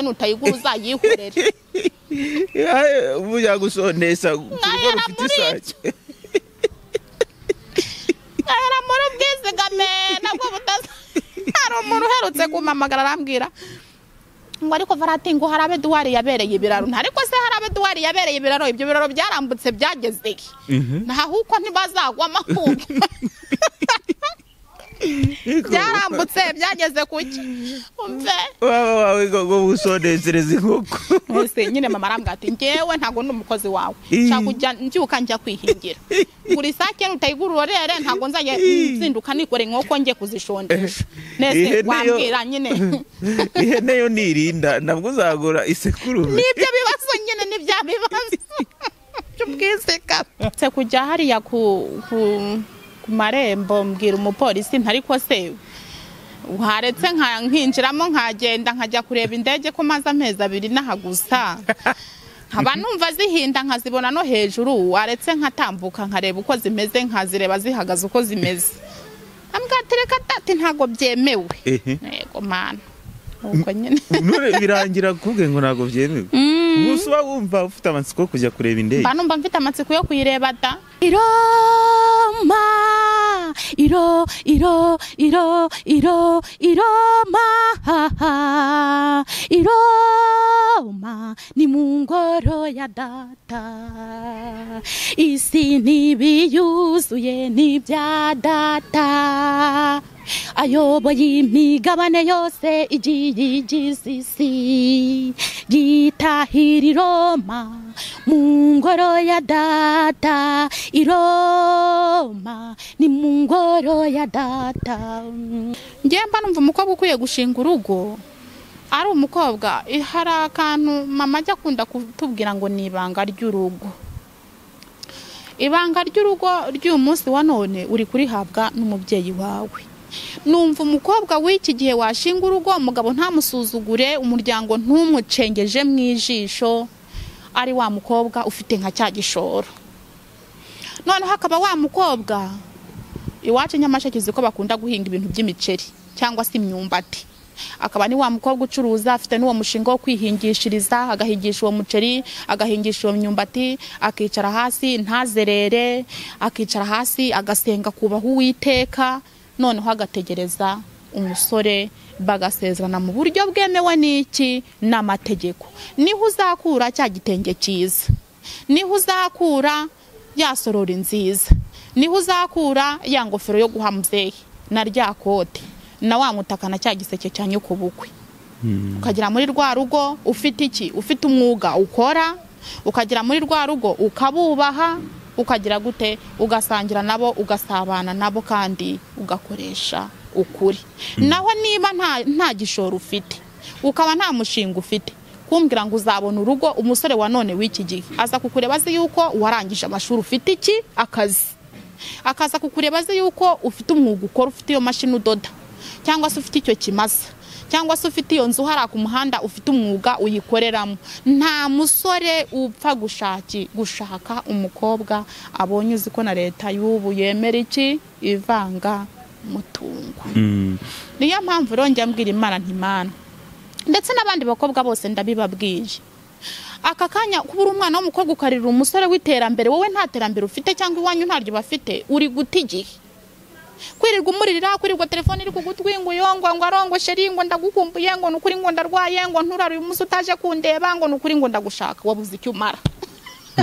nutayigura uzayihorere bujya gusondesha ku rugo rufite isake nkahera muri ubwizigame nabwo butaza hari umuntu uherutse kumpamagara arambwira ngo ariko varati ngo harabe duwari yabereye ibiraro ariko se harabe duwari yabereye ibiraro ibyo biraro byarambutse byageze he ntaho uko ntibazagwa amakungu byarambutse byageze ku ki? Umve. Waba wawe ngo gusondeshereza inkoko ese nyine mama arambwira ati ngewe ntabwo ndi umukozi wawe. Nshaka kujya mbyuka njya kwihingira. Gura isake nutayigura urorere ntabwo nzajya nzinduka nikore inkoko njye kuzishondesha nese Ihene wambwira nyine. Ihene yo nirinda nabwo uzagura isekurume nibyo bibazo nyine nibya bibazo. By'ubwisika se kujya hariya ku marembo mbwira umupolisi ntariko se waretse nka- nkinjiramo nkagenda nkajya kureba indege ko maze amezi abiri nahagusa nkaba numva zihinda nkazibona no hejuru waretse nkatambuka nkareba uko zimeze nkazireba zihagaze uko zimeze. Ambwira ati reka tati ntabwo byemewe. Yego none birangira kubwe ngo ntabwo byemewe. Gusa uba wumva ufite amatsiko yo kujya kureba indege? Mba numva mfite amatsiko yo kuyireba da. Iroma iro iro iro iro iroma iroma ni mu ngoro ya data. Isi ntibiyuzuye n'ibya data. Ayoboye imigabane yose igiye igize isi yitahira i roma mu ngoro ya data i roma ni mu ngoro ya data. Ngewe mba numva umukobwa ukwiye gushinga urugo. Ari umukobwa hari akantu mama ajya akunda kutubwira ngo ni ibanga ry'urugo. Ibanga ry'urugo ry'uyu munsi wa none uri kurihabwa n'umubyeyi wawe. Numva umukobwa w'iki gihe washinga urugo umugabo ntamusuzugure umuryango ntumucengeje mu ijisho. Ari wa mukobwa ufite nka cya gishoro. Noneho akaba wa mukobwa iwacu nyamasheke uzi ko bakunda guhinga ibintu by'imiceri cyangwa se imyumbati. Akaba ni wa mukobwa ucuruza afite n'uwo mushinga wo kwihingishiriza agahingisha uwo muceri agahingisha uwo myumbati akicara hasi ntazerere akicara hasi agasenga kubaha uwiteka noneho agategereza umusore bagasezerana mu buryo bwemewe n'iki? N'amategeko. Niho uzakura cya gitenge cyiza. Niho uzakura ya sorori nziza. Niho uzakura ya ngofero yo guha muzehe na rya kote. Na wa mutaka na cya giseke cya nyokobukwe. Ukagera muri rwa rugo ufite iki? Ufite umwuga ukora. Ukagera muri rwa rugo ukabubaha. Ukagira gute ugasangira nabo ugasabana nabo kandi ugakoresha ukuri. Naho niba nta nta gishoro ufite ukaba nta mushinga ufite kumbwira ngo uzabona urugo umusore wa none w'iki gihe. Aza kukureba azi yuko warangije amashuri ufite iki? Akazi. Akaza kukureba azi yuko ufite umwuga ukora ufite iyo mashini udoda. Cyangwa se ufite icyo kimasa cyangwa se ufite iyo nzu hariya ku muhanda ufite umwuga uyikoreramo. Nta musore upfa gushaki gushaka umukobwa abonye uzi ko na leta y'ubu yemera iki? Ivanga mutungo niyo mpamvu rero njya mbwira imana ntimana ndetse n'abandi bakobwa bose ndabibabwiye. Aka kanya kuba uri umwana w'umukobwa ukarira umusore w'iterambere wowe nta terambere ufite cyangwa iwanyu ntaryo bafite uri guta igihe. Kwirirwa umuririra kwirirwa telefone iri ku gutwi ngo yongwa ngo arongo sheri ngo ndagukumbuye ngo nukuri ngo ndarwaye ngo nturare uyu munsi utaje kundeba ngo nukuri ngo ndagushaka. Wabuze icyo umara?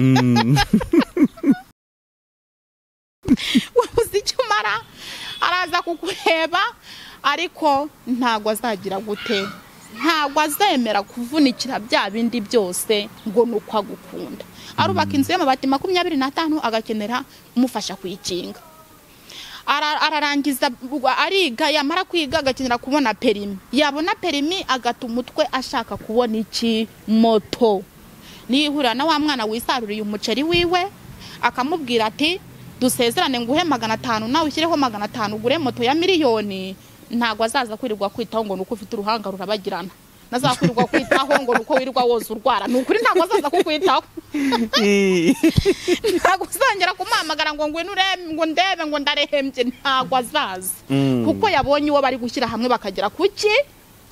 Wabuze icyo umara? Araza kukureba ariko ntabwo azagira gute. Ntabwo azemera kuvunikira bya bindi byose ngo ni uko agukunda. Arubaka inzu y'amabati makumyabiri n'atanu agakenera umufasha kuyikinga ararangiza ariga yamara kwiga agakenera kubona perimi. Yabona perimi agata umutwe ashaka kubona iki? Moto. Nihurira na wa mwana wisaruriye umuceri wiwe akamubwira ati dusezerane nguhe magana atanu nawe ushyireho magana atanu ugure moto ya miliyoni. Ntabwo azaza kwirirwa kwitaho ngo ni uko ufite uruhanga rurabagirana. Nazakwirirwa kwitaho ngo ni uko wirirwa woza urwara ni ukuri ntabwo azaza kukwitaho ntabwo uzongera kumuhamagara ngo ngwino urebe ngo ndebe ngo ndarehembye ntabwo azaza kuko yabonye uwo bari gushyira hamwe bakagera ku ki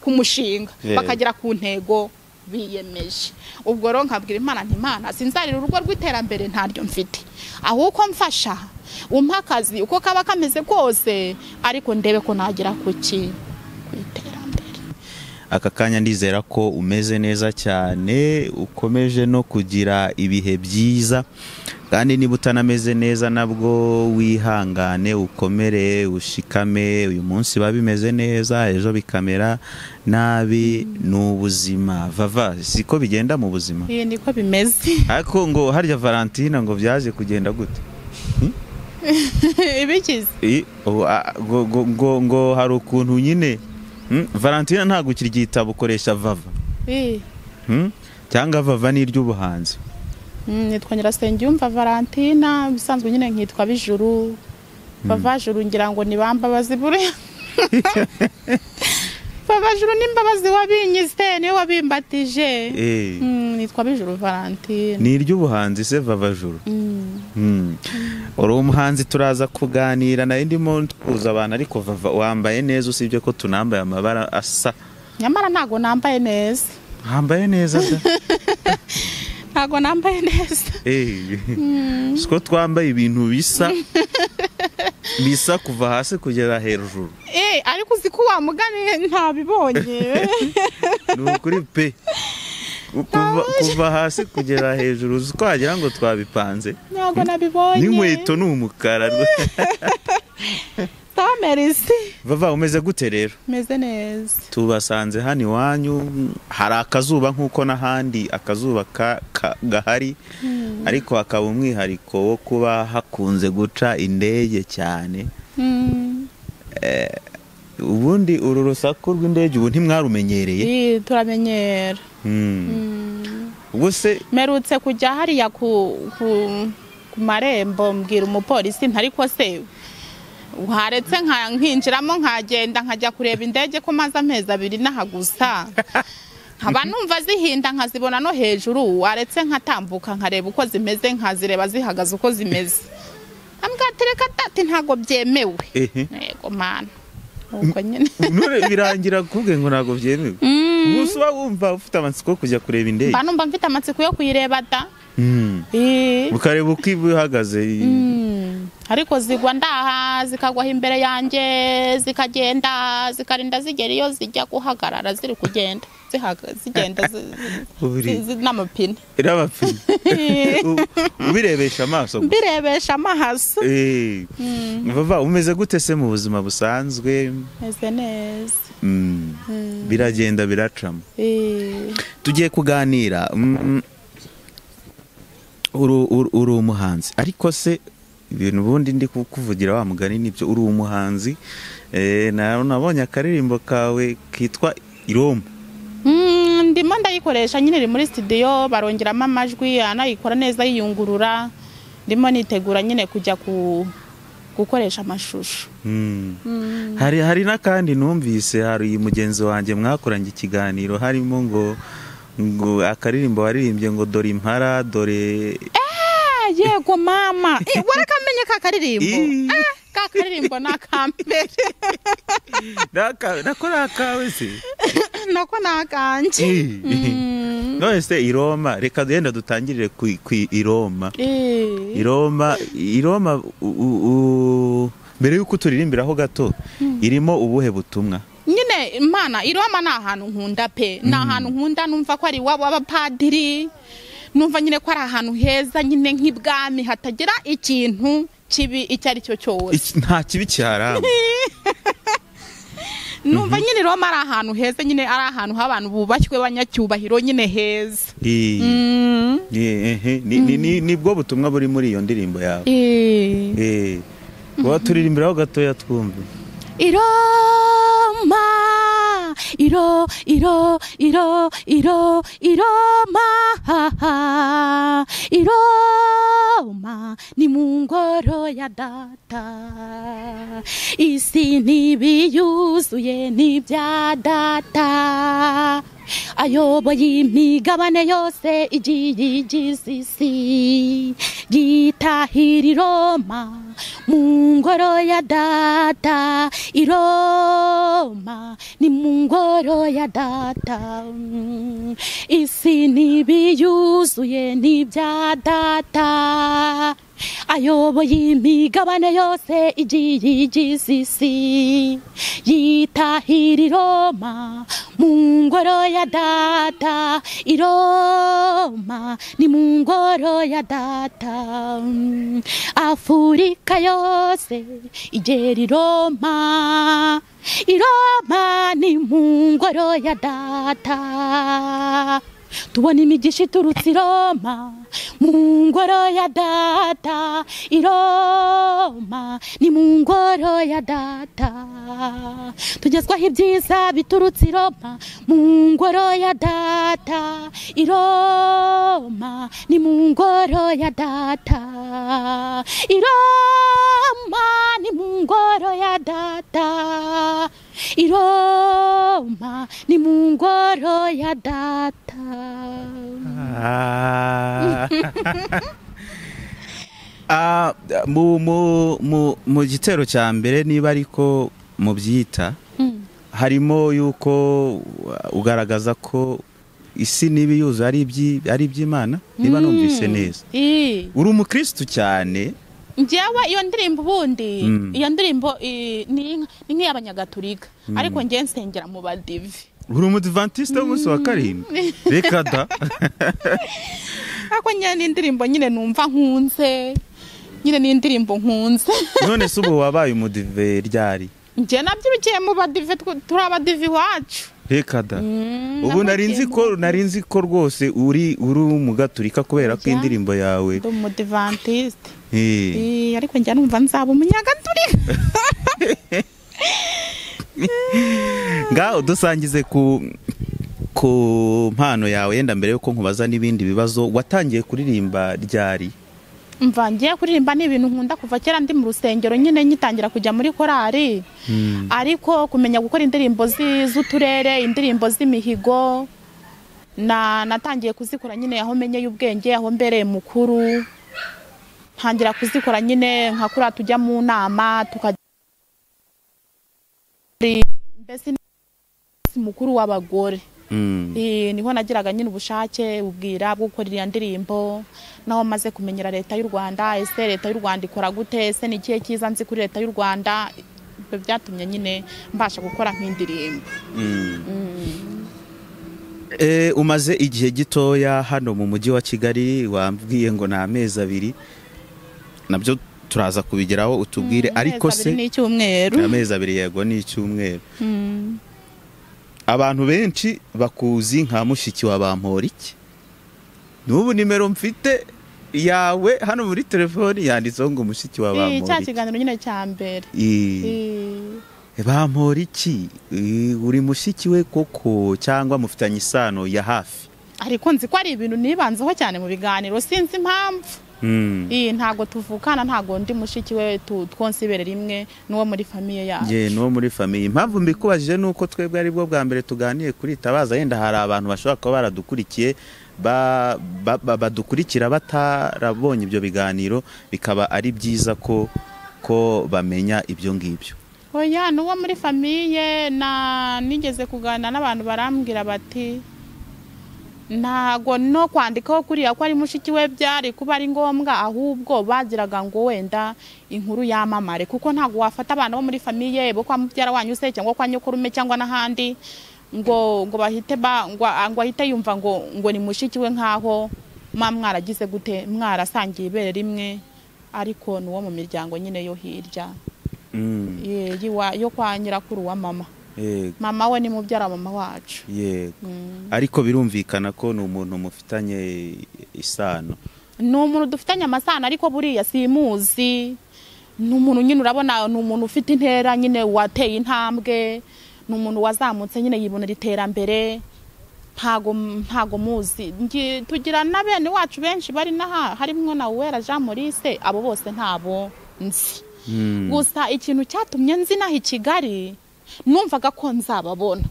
ku mushinga bakagera ku ntego biyemeje. Ubwo rero nkabwira imana nti imana sinzarira urugo rw'iterambere ntaryo mfite. Ahubwo mfasha. Umpa akazi. Uko kaba kameze kose ariko ndebe ko nagera ku ki ku iterambere aka kanya ndizera ko umeze neza cyane ukomeje no kugira ibihe byiza kandi niba utanameze neza nabwo wihangane ukomere ushikame uyu munsi biba bimeze neza ejo bikamera nabi ni ubuzima vava siko bigenda mu buzima? Niko bimeze. Ariko ngo harya valentina ngo byaje kugenda gute? Ibikize. I- ubu, a- ngo- hari ukuntu nyine valentina ntabwo ukiri igitabo ukoresha vava. Hmm? cyangwa vava ni iry'ubuhanzi Mm, nitwa nyirasengiyumva valentina bisanzwe nyine nkitwa bijuru. Bavajuru ngira ngo ni bambabazi buriya. bavajuru n'imbabazi wabinyise ni we wabimbatije. Eh, Mm, nitwa bijuru valentina ni iry'ubuhanzi se vava juru Mm. Hmm. uri umuhanzi turaza kuganira na yo ndimo tuza abantu ariko wambaye neza usibye ko tunambaye amabara asa. Nyamara ntago nambaye neza. Wambaye neza da ntago nambaye neza. Eh, siko twambaye ibintu bisa. bisa kuva hasi kugera hejuru. Eh, ariko uzi ko wamugani ntabibonye. Ni ukuri pe. Kuva, hasi kugera hejuru uzi ko wagira ngo twabipanze? Ntago nabibonye. N'inkweto ni umukara. tamerisi vava umeze gute rero? Meze neza. Tubasanze hano iwanyu hari akazuba nk'uko n'ahandi akazuba ka- ka- gahari. Ariko hakaba umwihariko wo kuba hakunze guca indege cyane. Mm. ubundi uru rusaku rw'indege ubu ntimwarumenyereye? Eh, turamenyera. Hmm. Mm. ubwo se merutse kujya hariya ku, marembo mbwira umupolisi ntariko se haretse nka- nkinjiramo nkagenda nkajya kureba indege ko maze amezi abiri n'aha gusa. Nkaba numva zihinda nkazibona no hejuru waretse nkatambuka nkareba uko zimeze nkazireba zihagaze uko zimeze. Ambwatereka dati ntabwo byemewe. Yego mana. None birangira kubwe ngo ntabwo byemewe. Gusa uba wumva ufite amatsiko yo kujya kureba indege. Mba numva mfite amatsiko yo kuyireba da. Eh. ukareba uko iba ihagaze. Mm. Ariko zigwa ndaha zikagwaho imbere yanjye zikagenda zikarinda zigera iyo zijya guhagarara ziri kugenda. Zigenda n'amapine. Ubirebesha amaso mbirebesha amahaso Eh. Vava umeze gute se mu buzima busanzwe? Meze neza. Mm. biragenda biracamo. Tugiye kuganira. Mm, uru- uru- uri umuhanzi ariko se ibintu ubundi ndi kukuvugira wa mugani ni byo uri umuhanzi Eh, na- nabonye akaririmbo kawe kitwa iroma Mm, ndimo ndayikoresha nyine iri muri studio barongeramo amajwi anayikora neza yiyungurura. Ndimo nitegura nyine kujya ku gukoresha amashusho. Mm. hari hari n'akandi numvise hari mugenzi wanjye mwakoranye ikiganiro harimo ngo ngo akaririmbo waririmbye ngo dore impara dore Ah, yego mama. Eh, warakamenye ka karirimbo. Ah, ka karirimbo ni akambere nako ni akawe se nako ni akanje Ii. Mm. none se iroma reka yenda dutangirire ku iroma. Iroma iroma mbere y'uko turirimbiraho gato irimo ubuhe butumwa? Nyine imana iroma ni ahantu nkunda pe. Ni ahantu nkunda numva ko ari iwabo w'abapadiri numva nyine ko ari ahantu heza nyine nk'ibwami hatagira ikintu kibi icyo ari cyo cyose. Nta kibi kiharangwa numva nyine iroma ari ahantu heza nyine ari ahantu h'abantu bubashywe banyacyubahiro nyine heza. Ii. Mm. Ni- ehe, ni- ni- ni- ni bwo butumwa buri muri iyo ndirimbo yawe Eh. Eh, waba turirimbiraho gatoya twumve Iroma, iro, iro, iro, iro, iroma, iroma, ni mu ngoro ya data. Isi ntibiyuzuye n'ibya data. ayoboye imigabane yose igiye igize isi yitahira i roma mu ngoro ya data i roma ni mu ngoro ya data. Isi n'ibiyuzuye n'ibya data. Ayoboye imigabane yose igiye igize isi yitahira i roma mu ngoro ya data. I roma ni mu ngoro ya data. Afurika yose igera i roma. I roma ni mu ngoro ya data. Tubona imigisha iturutse iroma roma mu ngoro ya data iroma roma ni mu ngoro ya data. Tugezwaho ibyiza biturutse i roma mu ngoro ya data iroma roma ni mu ngoro ya data. Iroma roma ni mu ngoro ya data i roma ni mu ngoro ya data Ah. Ah, mu, gitero cya mbere niba ariko mubyita Mm. harimo yuko ugaragaza ko isi n'ibiyuzu ari ibyi- ari iby'imana niba numvise neza Ii. uri umukristu cyane njyewe iyo ndirimbo ubundi Mm. iyo ndirimbo ni ni nk'iy'abanyagatulika ariko njyewe nsengera mu badive uri umudivantiste w'umunsi wa karindwi. Reka da. Ariko nyine ni indirimbo nyine numva nkunze nyine ni indirimbo nkunze. None se ubu wabaye umudive ryari? Njye nabyirukiye mu badive turi abadive iwacu reka da. Mm, ubu nzi ko nzi ko rwose uri uri umugaturika kubera ko indirimbo yawe. ndi umudivantiste eh, ariko njya numva nzaba umunyagatulika ngaho dusangize ku ku mpano yawe yenda mbere yuko nkubaza n'ibindi bibazo watangiye kuririmba ryari? Mva ngiye kuririmba ni ibintu nkunda kuva kera ndi mu rusengero nyine ngitangira kujya muri korari. Ariko kumenya gukora indirimbo z'uturere indirimbo z'imihigo na natangiye kuzikora nyine aho menyeye ubwenge aho mbereye mukuru. Ntangira kuzikora nyine nka kuriya tujya mu nama tukajya mbese mukuru w'abagore. Ni ho nagiraga nyine ubushake ubwira bwo gukora iriya ndirimbo naho maze kumenyera leta y'u rwanda ese leta y'u rwanda ikora gute ese ni ikihe cyiza nzi kuri leta y'u rwanda? Ibyo byatumye nyine mbasha gukora nk'indirimbo. Eh, umaze igihe gitoya hano mu mujyi wa kigali wambwiye ngo ni amezi abiri na byo turaza kubigeraho utubwire. Ariko se n'icyumweru amezi abiri yego ni icyumweru. Mm. Abantu benshi bakuzi nka mushiki wa bamporiki n'ubu nimero mfite yawe hano muri telefoni yanditseho ngo mushiki wa Eh, cya bamporiki kiganiro nyine cya mbere. Bamporiki uri mushiki we koko cyangwa mufitanye isano ya hafi. Ariko nzi ko ari ibintu nibanzeho cyane mu biganiro sinzi impamvu. Mm. iyi ntago tuvukana ntago ndi mushiki we twonse ibere rimwe n'uwo muri famiye yacu. N'uwo muri famiye impamvu mbikubajije ni uko twebwe ari bwo bwa mbere tuganiye kuri tabaza. Yenda hari abantu bashobora kuba baradukurikiye ba- ba- ba- badukurikira batarabonye ibyo biganiro bikaba ari byiza ko ko bamenya ibyo ngibyo. Oya n'uwo muri famiye na nigeze kuganira n'abantu barambwira bati ntago no kwandikaho kuriya ko ari mushiki we byari kuba ari ngombwa ahubwo bagiraga ngo wenda inkuru yamamare. Kuko ntago wafata abana bo muri famiye bo kwa mubyara wanyu se cyangwa kwa nyokurume cyangwa n'ahandi ngo ngo bahite ba ngo, ngo ahite yumva ngo ngo ni mushiki we nkaho mwa mwaragize gute? Mwarasangiye ibere rimwe ariko ni uwo mu miryango nyine yo hirya. Mm, yo kwa nyirakuru wa mama. Mama we ni mubyara mama wacu. Yego. Mm. ariko birumvikana ko ni umuntu mufitanye isano. Ni umuntu dufitanye amasano ariko buriya simuzi ni umuntu nyine urabona ni umuntu ufite intera nyine wateye intambwe ni umuntu wazamutse nyine yibonera iterambere ntago ntago muzi. Tugira na bene wacu benshi bari n'aha harimo na uwera jean maurice abo bose ntabo nzi. Mm, gusa ikintu cyatumye nzi naho i kigali numvaga ko nzababona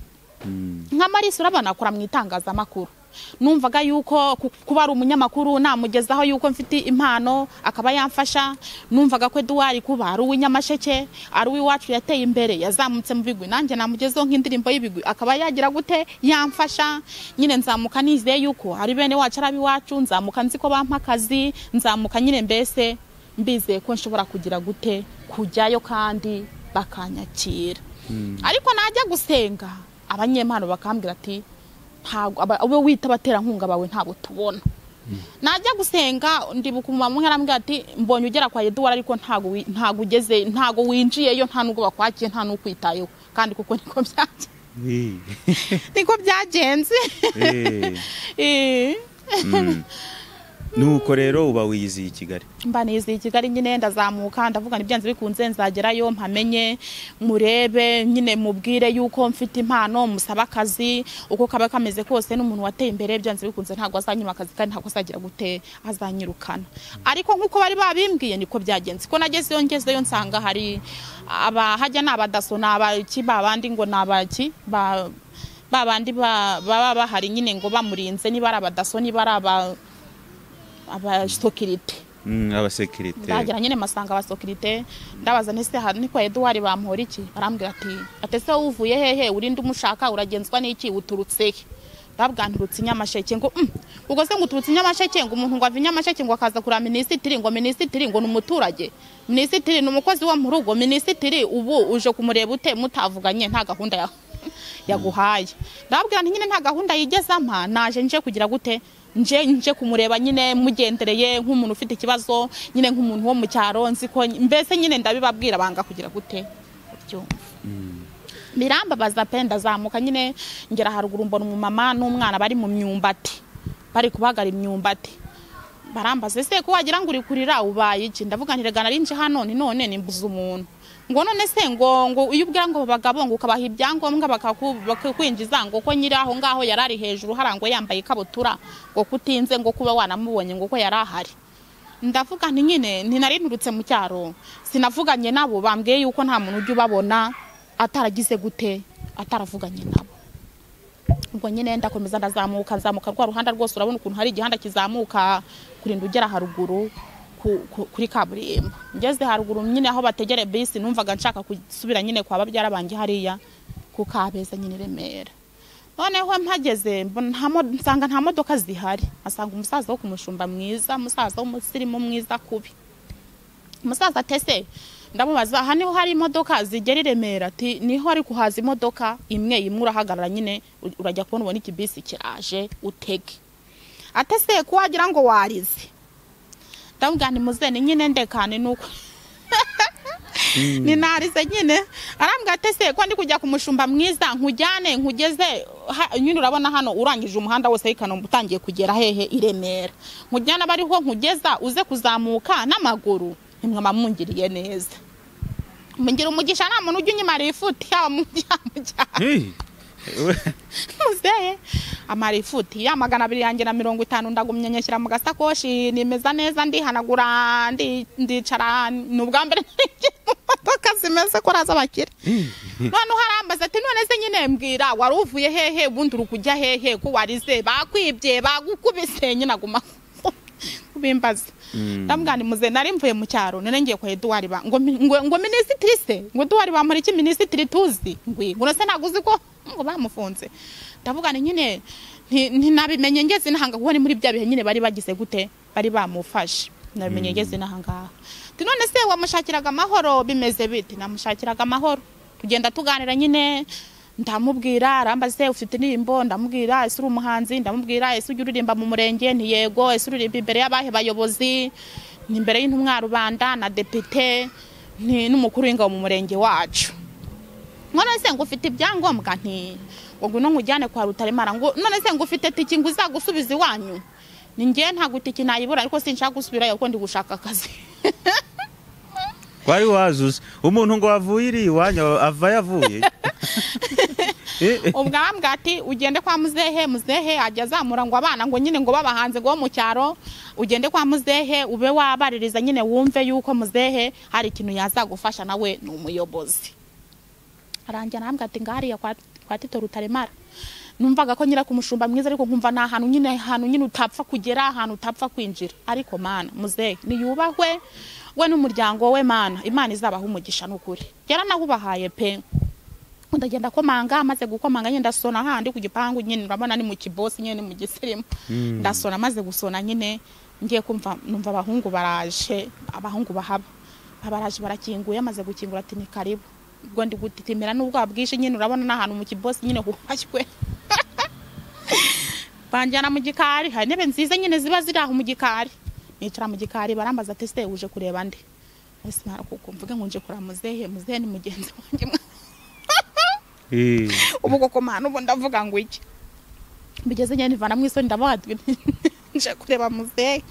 Mm. nka marisi urabona akora mu itangazamakuru. Numvaga yuko ku- kuba ari umunyamakuru namugezaho yuko mfite impano akaba yamfasha. Numvaga ko eduwari kuba ari uw'inyamasheke ari uw'iwacu yateye imbere yazamutse mu bigwi. Nanjye namugezeho nk'indirimbo y'ibigwi. Akaba yagira gute? Yamfasha. Nyine nzamuka nizeye yuko ari bene wacu ari ab'iwacu nzamuka nzi ko bampa akazi nzamuka nyine mbese mbizeye ko nshobora kugira gute. Kujyayo kandi bakanyakira. Ariko najya gusenga abanyempano bakambwira ati ntabwo abo wita abaterankunga bawe ntabwo tubona. Najya gusenga ndibuka umumama umwe arambwira ati mbonye ugera kwa eduwara ariko ntabwo ugeze ntabwo winjiyeyo nta nubwo bakwakiye nta n'ukwitayeho kandi kuko niko byagenze. Niko byagenze. Eh. Mm. Nuko rero uba wiyiziye i kigali. Mba niziye i kigali nyine ndazamuka ndavuga ibyanze bikunze nzagerayo mpamenye murebe nyine mubwire yuko mfite impano musaba akazi uko kaba kameze kose n'umuntu wateye imbere byanze bikunze ntabwo azanyima akazi kandi ntabwo azagira gute azanyirukana. Ariko nk'uko bari babimbwiye niko byagenze. Ko nagezeyo ngezeyo nsanga hari aba hajya ni abadaso ni abaki ba bandi ngo ni abaki ba ba bandi ba- baba bahari nyine ngo bamurinze niba ari abadaso niba ari aba abasokirite Mm, abasekirite ndagera nyine masanga abasokirite ndabaza ntese aha ni kwa eduwari bamuhora iki arambwira ati atese uvuye hehe? Urinde umushaka? Uragenzwa n'iki? Uturutse he? Ndabwira nturutse inyamasheke ngo "Mm, ubwo se ngo uturutse inyamasheke? Ngo umuntu ngo ava inyamasheke ngo akaza kureba minisitiri? Ngo minisitiri ngo ni umuturage? Minisitiri ni umukozi wo mu rugo? Minisitiri ubu uje kumureba ute? Mutavuganye nta gahunda ya yaguhaye. Ndababwira nti nyine nta gahunda yigeze ampa? Naje nje kugira gute? Nje nje kumureba nyine mugendereye nk'umuntu ufite ikibazo nyine nk'umuntu wo mu cyaro nzi ko mbese nyine ndabibabwira banga kugira gute? Ubyumva birambabaza pe ndazamuka nyine ngera haruguru mbona umumama n'umwana bari mu myumbati bari kubagara imyumbati. Barambaza ese ko wagira ngo uri kurira ubaye iki? Ndavuga nti rega narinje hano ni none nimbuza umuntu. Ngo none se ngo ngo iyo ubwira ngo bagabo ngo ukabaha ibyangombwa bakakwinjiza ngo ko nyiri aho ngaho yari ari hejuru harango yambaye ikabutura ngo kutinze ngo kuba wanamubonye ngo ko yari ahari. Ndavuga nti nyine ntinari nturutse mu cyaro sinavuganye nabo bambwiye yuko nta muntu ujya ubabona ataragize gute ataravuganye nabo. Ubwo nyine ndakomeza ndazamuka nzamuka rwa ruhanda rwose urabona ukuntu hari igihanda kizamuka kurinda ugera haruguru. Kuri kaburimbo. Ngeze haruguru nyine aho bategere bisi numvaga nshaka gusubira nyine kwa babyara banjye hariya ku kabeza nyine remera. Noneho mpageze nsanga nta modoka zihari. Asanga umusaza wo kumushumba mwiza umusaza w'umusirimu mwiza kubi. Umusaza atese ndamubaza aha ni ho hari imodoka zigera i remera? Ati ni ho ari kuhaza imodoka? Imwe imwe urahagarara nyine urajya kubona ubona ikibisi kiraje utege. Atese ko wagira ngo warize? Ndamubwira nti muzene nyine ndekane nuko. Ni narize nyine. Arambwira ati ese ko ndi kujya ku mushumba mwiza nkujyane nkugeze nyine urabona hano urangije umuhanda wose w'ikanombe utangiye kugera hehe i remera. Nkujyane aba ariho nkugeza uze kuzamuka n'amaguru. Ntimwaba mungiriye neza. Mugira umugisha nta muntu ujya unyimara ifuti yaba mu Eh. muzehe amara ifuti ya magana abiri yanjye na mirongo itanu ndagumye nyashyira mu gasakoshi. Nimeza neza ndihanagura ndi- ndicara ni ubwa mbere nari mu modoka zimeze ko araza abakire. Noneho arambaza ati none se nyine mbwira wari uvuye hehe? Ubundi uri kujya hehe? Ko warize? Bakwibye bagukubise. Nyine aguma. Kubimbaza ndamubwira muze nari mvuye mu cyaro none ngiye kwa eduwari ba ngo ngo minisitiri se ngo eduwari bampora iki minisitiri tuzi? Ngwi ngo se ntabwo uzi ko ngo bamufunze. Ndavuga ni nyine nti- ntinabimenye ngeze n'ahanga kuko ni muri bya bihe nyine bari bagize gute bari bamufashe. Nabimenye ngeze n'ahangaha none se wamushakiraga amahoro bimeze bite? Namushakiraga amahoro. Tugenda tuganira nyine. Ndamubwira arambaza se ufite indirimbo? Ndamubwira ese uri umuhanzi? Ndamubwira ese ujya uririmba mu murenge? Ntiyego ese uririmba imbere y'abahe bayobozi? Ni imbere y'intumwa rubanda na depite n'umukuru w'ingabo mu murenge wacu. None se ngo ufite ibyangombwa? Nti ngo ngwino nkujyane kwa rutaremara. Ngo none se ngo ufite tiki? Ngo uzagusubiza iwanyu. Ni njye ntabwo itiki nayibura ariko sinshaka gusubirayo kuko ndi gushaka akazi. Wari wazuze. Umuntu ngo wavuye iri iwanyu ava yavuye. Eh, eh. ubwo arambwira ati ugende kwa muzehe muzehe ajya azamura ngo abana ngo nyine ngo babahanze ngo mu cyaro. Ugende kwa muzehe ube wabaririza nyine wumve yuko muzehe hari ikintu yazagufasha nawe ni umuyobozi. Arangira arambwira ati ngahariya kwa tito rutaremara. Numvaga ko nyira ku mushumba mwiza ariko nkumva ni ahantu nyine ahantu nyine utapfa kugera ahantu utapfa kwinjira. Ariko mana muzehe niyubahwe we n'umuryango we mana. Imana izabaha umugisha n'ukuri. Yaranahubahaye pe. Ndagenda komanga maze gukomanga nyine ndasona handi ku gipangu nyine urabona ni mu kibosi nyine mu gisirimu. Ndasona maze gusona nyine ngiye kumva numva abahungu baraje abahungu bahaba. Baraje barakinguye amaze gukingura ati ni karibu. Ubwo ndi gutitimira n'ubwoba bwinshi nyine urabona n'ahantu mu kibosi nyine hubashywe banjyana mu gikari hari intebe nziza nyine ziba ziri aho mu gikari. Nicara mu gikari barambaza ati uje kureba nde? Ese mara kuko mvuge ngo nje kureba muzehe muzehe ni mugenzi wanjye. Eh, ubu koko mana ubu ndavuga ngo iki? Mbigeze nyine nivana mu isoni ati nje kureba muzehe.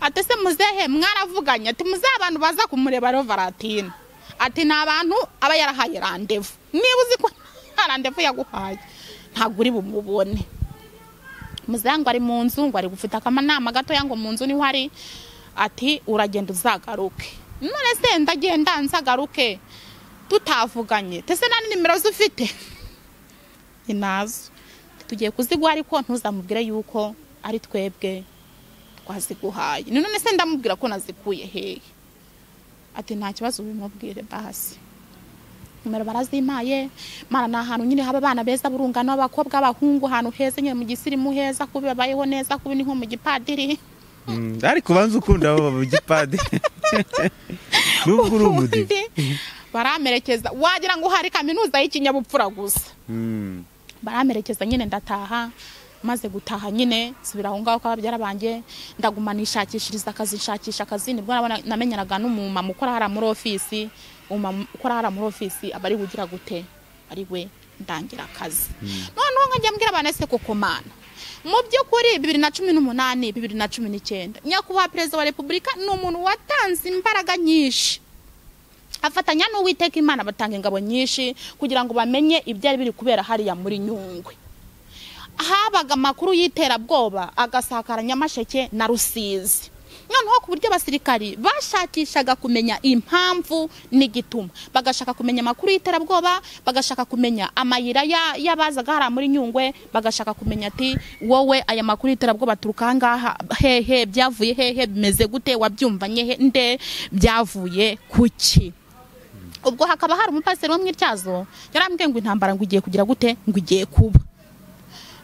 Ati se muzehe mwaravuganye? Ati muzehe abantu baza kumureba rero varatine ati ni abantu aba yarahaye randevu. Niba uzi ko nta randevu yaguhaye ntabwo uri bumubone. Muzehe ngo ari mu nzu ngo ari gufite akanama gatoya ngo mu nzu ni ho ari. Ati uragenda uzagaruke. None se ndagenda nzagaruke? Tutavuganye tese nta nimero zufite ni na zo tugiye kuziguha ariko ntuzamubwire yuko ari twebwe twaziguhaye. None se ndamubwira ko nazikuye hehe? Ati nta kibazo bimubwire basi nimero barazimpaye mana ni ahantu nyine haba abana beza burungano abakobwa abahungu ahantu heza nyine mu gisirimu heza kubi babayeho neza kubi ni nko mu gipadiri. Mm, ariko ubanza ukunda abo mu gipadiri. Nubwo uri baramerekeza. Wagira ngo hari kaminuza y'ikinyabupfura gusa. Mm, baramerekeza nyine ndataha maze gutaha nyine nsubira aho ngaho kwa babyara banjye ndaguma nishakishiriza akazi nshakisha akazi ni bwo namenyanaga n'umumama ukora hariya muri ofisi umumama ukora hariya muri ofisi aba ari bugira gute? Ari we ndangira akazi. Noneho nkajya mbwira abantu ese koko mana mu by'ukuri bibiri na cumi n'umunani bibiri na cumi n'icyenda nyakubahwa perezida wa repubulika ni umuntu watanze imbaraga nyinshi. Afatanya n'uwiteka imana batanga ingabo nyinshi kugira ngo bamenye ibyari biri kubera hariya muri nyungwe. Habaga amakuru y'iterabwoba agasakara nyamasheke na rusizi. Noneho ku buryo abasirikari bashakishaga kumenya impamvu n'igituma. Bagashaka kumenya amakuru y'iterabwoba bagashaka kumenya amayira ya- y'abazaga hariya muri nyungwe bagashaka kumenya ati wowe aya makuru y'iterabwoba aturuka ahangaha hehe byavuye hehe bimeze gute? Wabyumvanye nde byavuye kuki? Ubwo hakaba hari umupasiteri wo mu ityazo yarambwiye ngo intambara ngo igiye kugira gute? Ngo igiye kuba.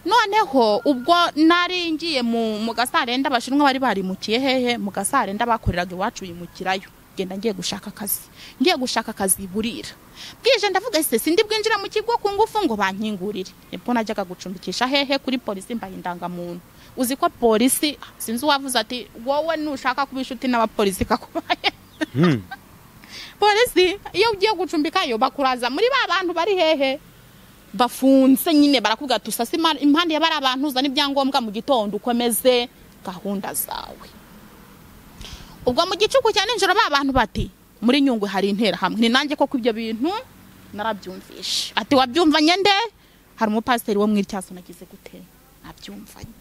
Noneho ubwo nari ngiye mu gasarenda abashinwa bari barimukiye hehe mu gasarenda bakoreraga iwacu bimukirayo genda ngiye gushaka akazi. Ngiye gushaka akazi burira. Bwije ndavuga ese sindi bwinjira mu kigo ku ngufu ngo bankingurire. Nibwo najyaga gucumbikisha hehe kuri polisi mbaye indangamuntu. Uzi ko polisi? Sinzi uwavuze ati wowe nushaka kuba inshuti n'abapolisi kakubaye mm. Polisi iyo ugiye gucumbikayo bakuraza. Muri ba bantu bari hehe? Bafunze nyine barakubwira ati usase impande ya bari abantu uzana ibyangombwa mu gitondo ukomeze gahunda zawe. Ubwo mu gicuku cya nijoro ba bantu bati muri nyungwe hari interahamwe ni nanjye koko ibyo bintu narabyumvishe ati wabyumvanye nde hari umupasiteri wo mu ityazo nagize gute? Nabyumvanye.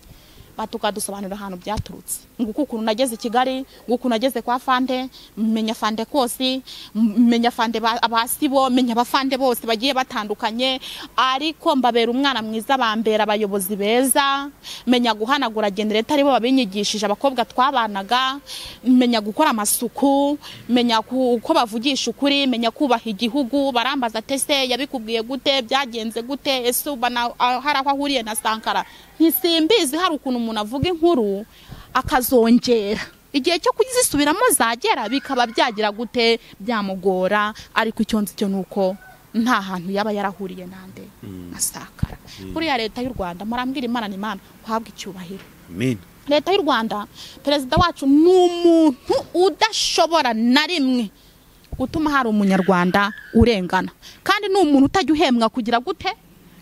Batukadusobanurira ahantu byaturutse. Nguko ukuntu nageze i kigali nguko nageze kwa fande menya fande kosi m- menya fande ba- abasibo menya abafande bose bagiye batandukanye ariko mbabera umwana mwiza bambera abayobozi beza menya guhanagura genereta ari bo babinyigishije abakobwa twabanaga menya gukora amasuku menya uko bavugisha ukuri menya kubaha igihugu barambaza tese yabikubwiye gute byagenze gute ese ubona ah, hari aho ahuriye na sankara? Ntisimbizi hari ukuntu umuntu avuga inkuru akazongera. Igihe cyo kuzisubiramo zagera bikaba byagira gute? Byamugora. Ariko icyo nzi cyo ni uko nta hantu yaba yarahuriye nande. Na sakara buriya leta y'u rwanda murambwira imana ni imana uhabwa icyubahiro. Leta y'u rwanda perezida wacu ni umuntu udashobora na rimwe gutuma hari umunyarwanda urengana. Kandi ni umuntu utajya uhembwa kugira gute?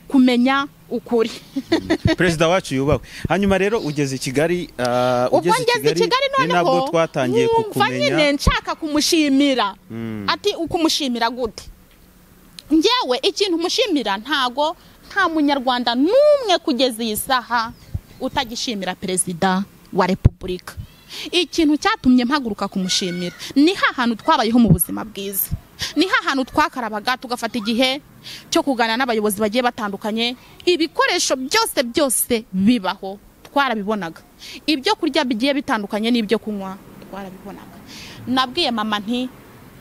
Kumenya ukuri. Perezida wacu yubahwe hanyuma rero ugeze i kigali ah, ubwo ngeze i kigali noneho twatangiye kukumenya nshaka kumushimira. Mm. ati ukumushimira gute? Njyewe ikintu umushimira ntago nta munyarwanda n'umwe kugeza iyi saha utagishimira perezida wa repubulika. Ikintu cyatumye mpaguruka kumushimira. Ni hantu twabayeho mu buzima bwiza. Ni hantu twakarabaga tugafata igihe cyo kuganira n'abayobozi bagiye batandukanye ibikoresho byose byose bibaho twarabibonaga. Ibyo kurya bigiye bitandukanye n'ibyo kunywa twarabibonaga. Nabwiye mama nti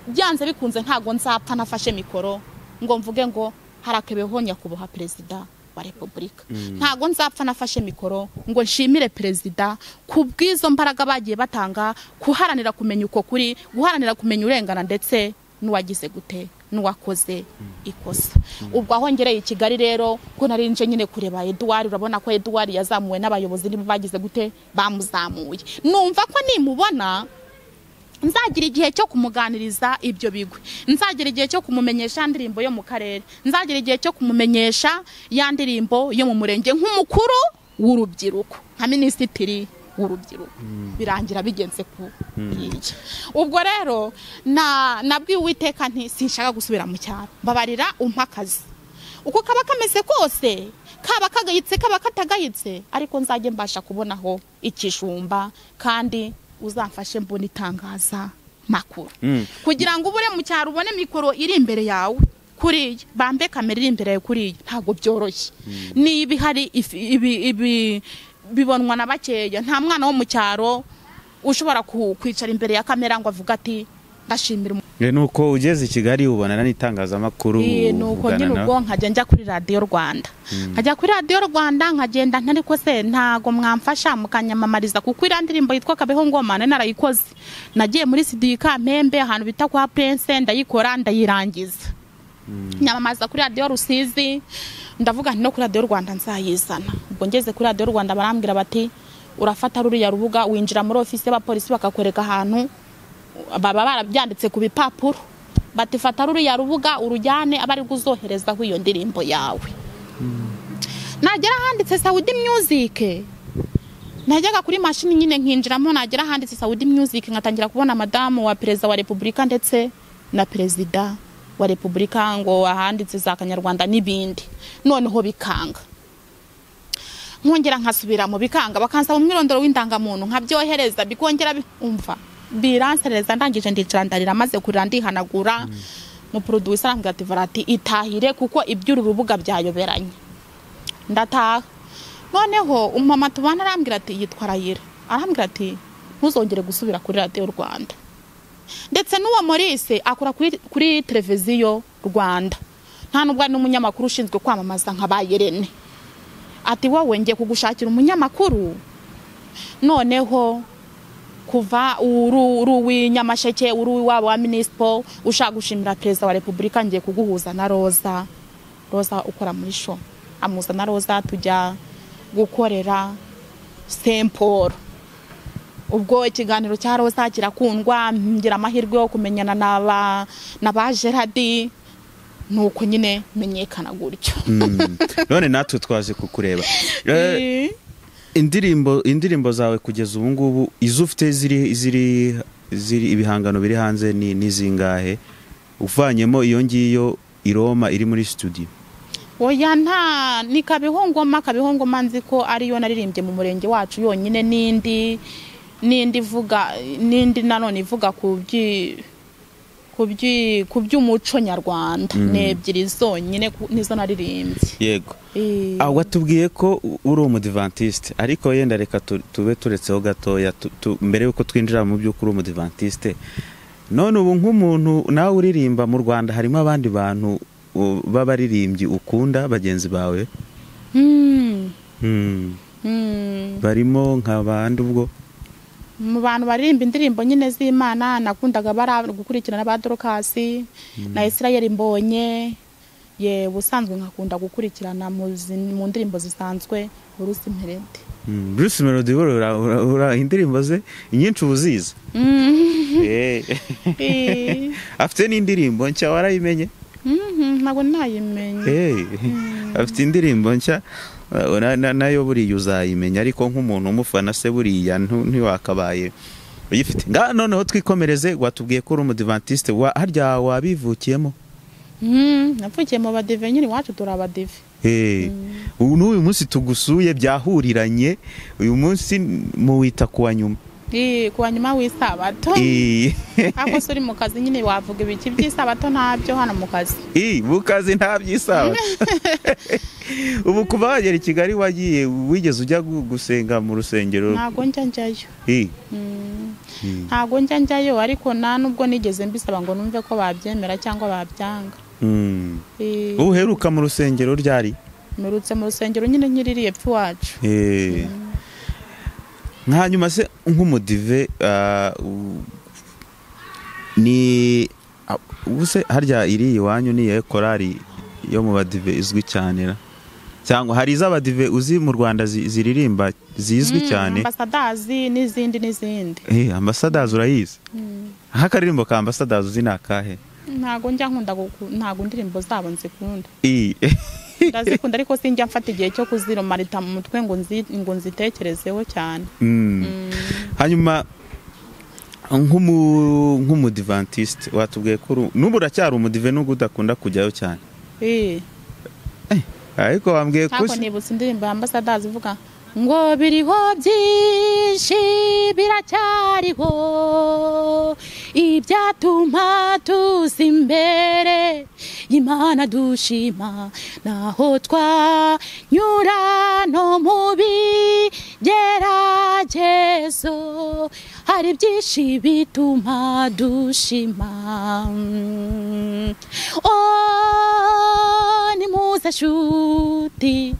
byanze bikunze ntabwo nzapfa nafashe mikoro ngo mvuge ngo harakebeho nyakubahwa perezida wa repubulika. Ntabwo nzapfa nafashe mikoro ngo nshimire perezida ku bw'izo mbaraga bagiye batanga guharanira kumenya uko kuri guharanira kumenya urengana ndetse n'uwagize gute n'uwakoze ikosa. Ubwo aho ngereye i kigali rero ko nari nje nyine kureba eduwari urabona ko eduwari yazamuwe n'abayobozi nibo bagize gute bamuzamuye. Numva ko nimubona nzagira igihe cyo kumuganiriza ibyo bigwi. Nzagira igihe cyo kumumenyesha ya ndirimbo yo mu karere. Nzagira igihe cyo kumumenyesha ya ndirimbo yo mu murenge. Nk'umukuru w'urubyiruko. Nka minisitiri w'urubyiruko birangira bigenze ku hirya ubwo rero na nabwiye uwiteka nti sinshaka gusubira mu cyaro. Mbabarira umpa akazi uko kaba kameze kose kaba kagayitse kaba katagayitse ariko nzajye mbasha kubonaho ikijumba kandi uzamfashe mbona itangaza makuru. Mm. kugira ngo ubure mu cyaro ubone mikoro iri imbere yawe kuriya bambe kamera iri imbere yawe kuriya ntabwo byoroshye. Niba ihari ibi- bibonwa na bakeya. Nta mwana wo mu cyaro ushobora kwicara imbere ya kamera ngo avuge ati ndashimira umu-" Eh, nuko ugeze i kigali ubonana n'itangazamakuru Iyi ni uko uvugana nyine ubwo nkajya njya kuri radiyo rwanda. Nkajya kuri radiyo rwanda nkagenda ntari ko se ntago mwamfasha mukanyamamariza kuko iriya ndirimbo yitwa kabeho ngoma narayikoze. Nagiye muri studio i kamembe ahantu bita kwa prince ndayikora ndayirangiza. Nyamamaza kuri radiyo rusizi ndavuga nti no kuri radiyo rwanda nzayizana. Ubwo ngeze kuri radiyo rwanda barambwira bati urafata ruriya rubuga winjira muri ofisi y'abapolisi bakakwereka ahantu baba barabyanditse ku bipapuro. Bati fata ruriya rubuga urujyane aba ari uzoherezaho iyo ndirimbo yawe. Nagera ahanditse sawudi music. Najyaga kuri mashini nyine nkinjiramo nagera ahanditse sawudi music nkatangira kubona madamu wa perezida wa repubulika ndetse na perezida wa repubulika ngo ahanditse za kanyarwanda n'ibindi. Noneho bikanga. Nkongera nkasubira mu bikanga bakansaba umwirondoro w'indangamuntu nkabyohereza bikongera bikumva. Biransereza ndangije ndicara ndarira maze kurira ndihanagura mu producer arambwira ati varati itahire kuko iby'uru rubuga byayoberanye. Ndataha. Noneho umumama tubana arambwira ati yitwa rayira arambwira ati ntuzongere gusubira kuri radiyo rwanda. Ndetse n'uwo Maurice akora kuri, televiziyo rwanda. Nta nubwo ari n'umunyamakuru ushinzwe kwamamaza nka ba Irene. Ati wowe ngiye kugushakira umunyamakuru. Noneho kuva uri uw'inyamasheke uri uw'iwabo wa minisipo ushaka gushimira perezida wa repubulika ngiye kuguhuza na roza roza ukora muri sho amuza na roza tujya gukorera semporo ubwo ikiganiro cya roza kirakundwa ngira amahirwe yo kumenyana na ba na ba geradi nuko nyine menyekana gutyo. Mm. none natwe twaje kukureba. Eh, indirimbo indirimbo zawe kugeza ubu ngubu izo ufite ziri ziri ziri ibihangano biri hanze ni ni zingahe? Uvanyemo iyo ngiyo i Roma iri muri studio. Oya nta ni kabeho ngoma kabeho ngoma nzi ko ariyo naririmbye mu murenge wacu yonyine n'indi. N'indi ivuga n'indi nanone ivuga ku ku by'umuco nyarwanda. Ni ebyiri zonyine nizo naririmbye. Yego. Eh, Ah, watubwiye ko uri umudivantiste ariko yenda reka tu- tube turetseho gatoya mbere yuko twinjira mu by'ukuri uri umudivantiste none ubu nk'umuntu nawe uririmba mu rwanda harimo abandi bantu b'abaririmbyi ukunda bagenzi bawe? Mm, Hmm. mm. barimo nka bandi ubwo mu bantu baririmba indirimbo nyine z'imana nakundaga gukurikirana ba dorokasi na isirayeli mbonye ye ubusanzwe nkakunda gukurikirana mu ndirimbo zisanzwe Bruce Melody. We ura- ura- ura- indirimbo ze inyinshi uba uzizi. Eh. Eh, afite n'indirimbo nshya warayimenye? Mhm, ntabwo nayimenye Hey, afite indirimbo nshya? Na yo buriya uzayimenya ariko nk'umuntu umufana se buriya ntiwakabaye. Uyifite? Nga noneho twikomereze watubwiye ko uri umudivantiste wa harya wabivukiyemo? Mhm, navukiye mu badive nyine iwacu turi abadive Hey, ubu n'uyu munsi tugusuye byahuriranye. Uyu munsi muwita ku wa nyuma. Ii, ku wa nyuma w'isabato ariko se uri mu kazi nyine wavuga ibiki by'isabato ntabyo hano mu kazi. Mu kazi nta by'isabato ubu kuva wagera i kigali wagiye wigeze ujya gu- gusenga mu rusengero? Ntago njya njyayo. Mm. Ntago njya njyayo ariko nta nubwo nigeze mbisaba ngo numve ko babyemera cyangwa babyanga. Mm. Ii, uheruka mu rusengero ryari? Mperutse mu rusengero nyine nkiririye epfo iwacu. Eh. Hanyuma se nk'umudive ah, ni ah, ubu se harya iri iwanyu niyo korari yo mu badive izwi cyane cyangwa hari iz'abadive uzi mu rwanda zi- ziririmba zizwi Mm, cyane? ambasadazi n'izindi n'izindi. Eh, ambasadazi urayizi? Mm. nk'akaririmbo ka ambasadazi uzi ni akahe? Ntago njya nkunda ntago indirimbo zabo nzikunda. ndazikunda ariko sinjya mfata igihe cyo kuziromarita mu mutwe ngo nzi ngo nzitekerezeho cyane Mm. Mm. hanyuma nk'umu- nk'umudivantisite watubwiye ko n'ubu uracyari umudive n'ubwo udakunda kujyayo cyane Ii. ariko wambwiye ko nibutse indirimbo ya ambasadazi ivuga ngo biriho byinshi biracyariho. Ibyatuma tuza imbere y'imana dushima naho twanyura no mu bigeragezo. Hari byinshi bituma dushima. Oh nimuze shuti.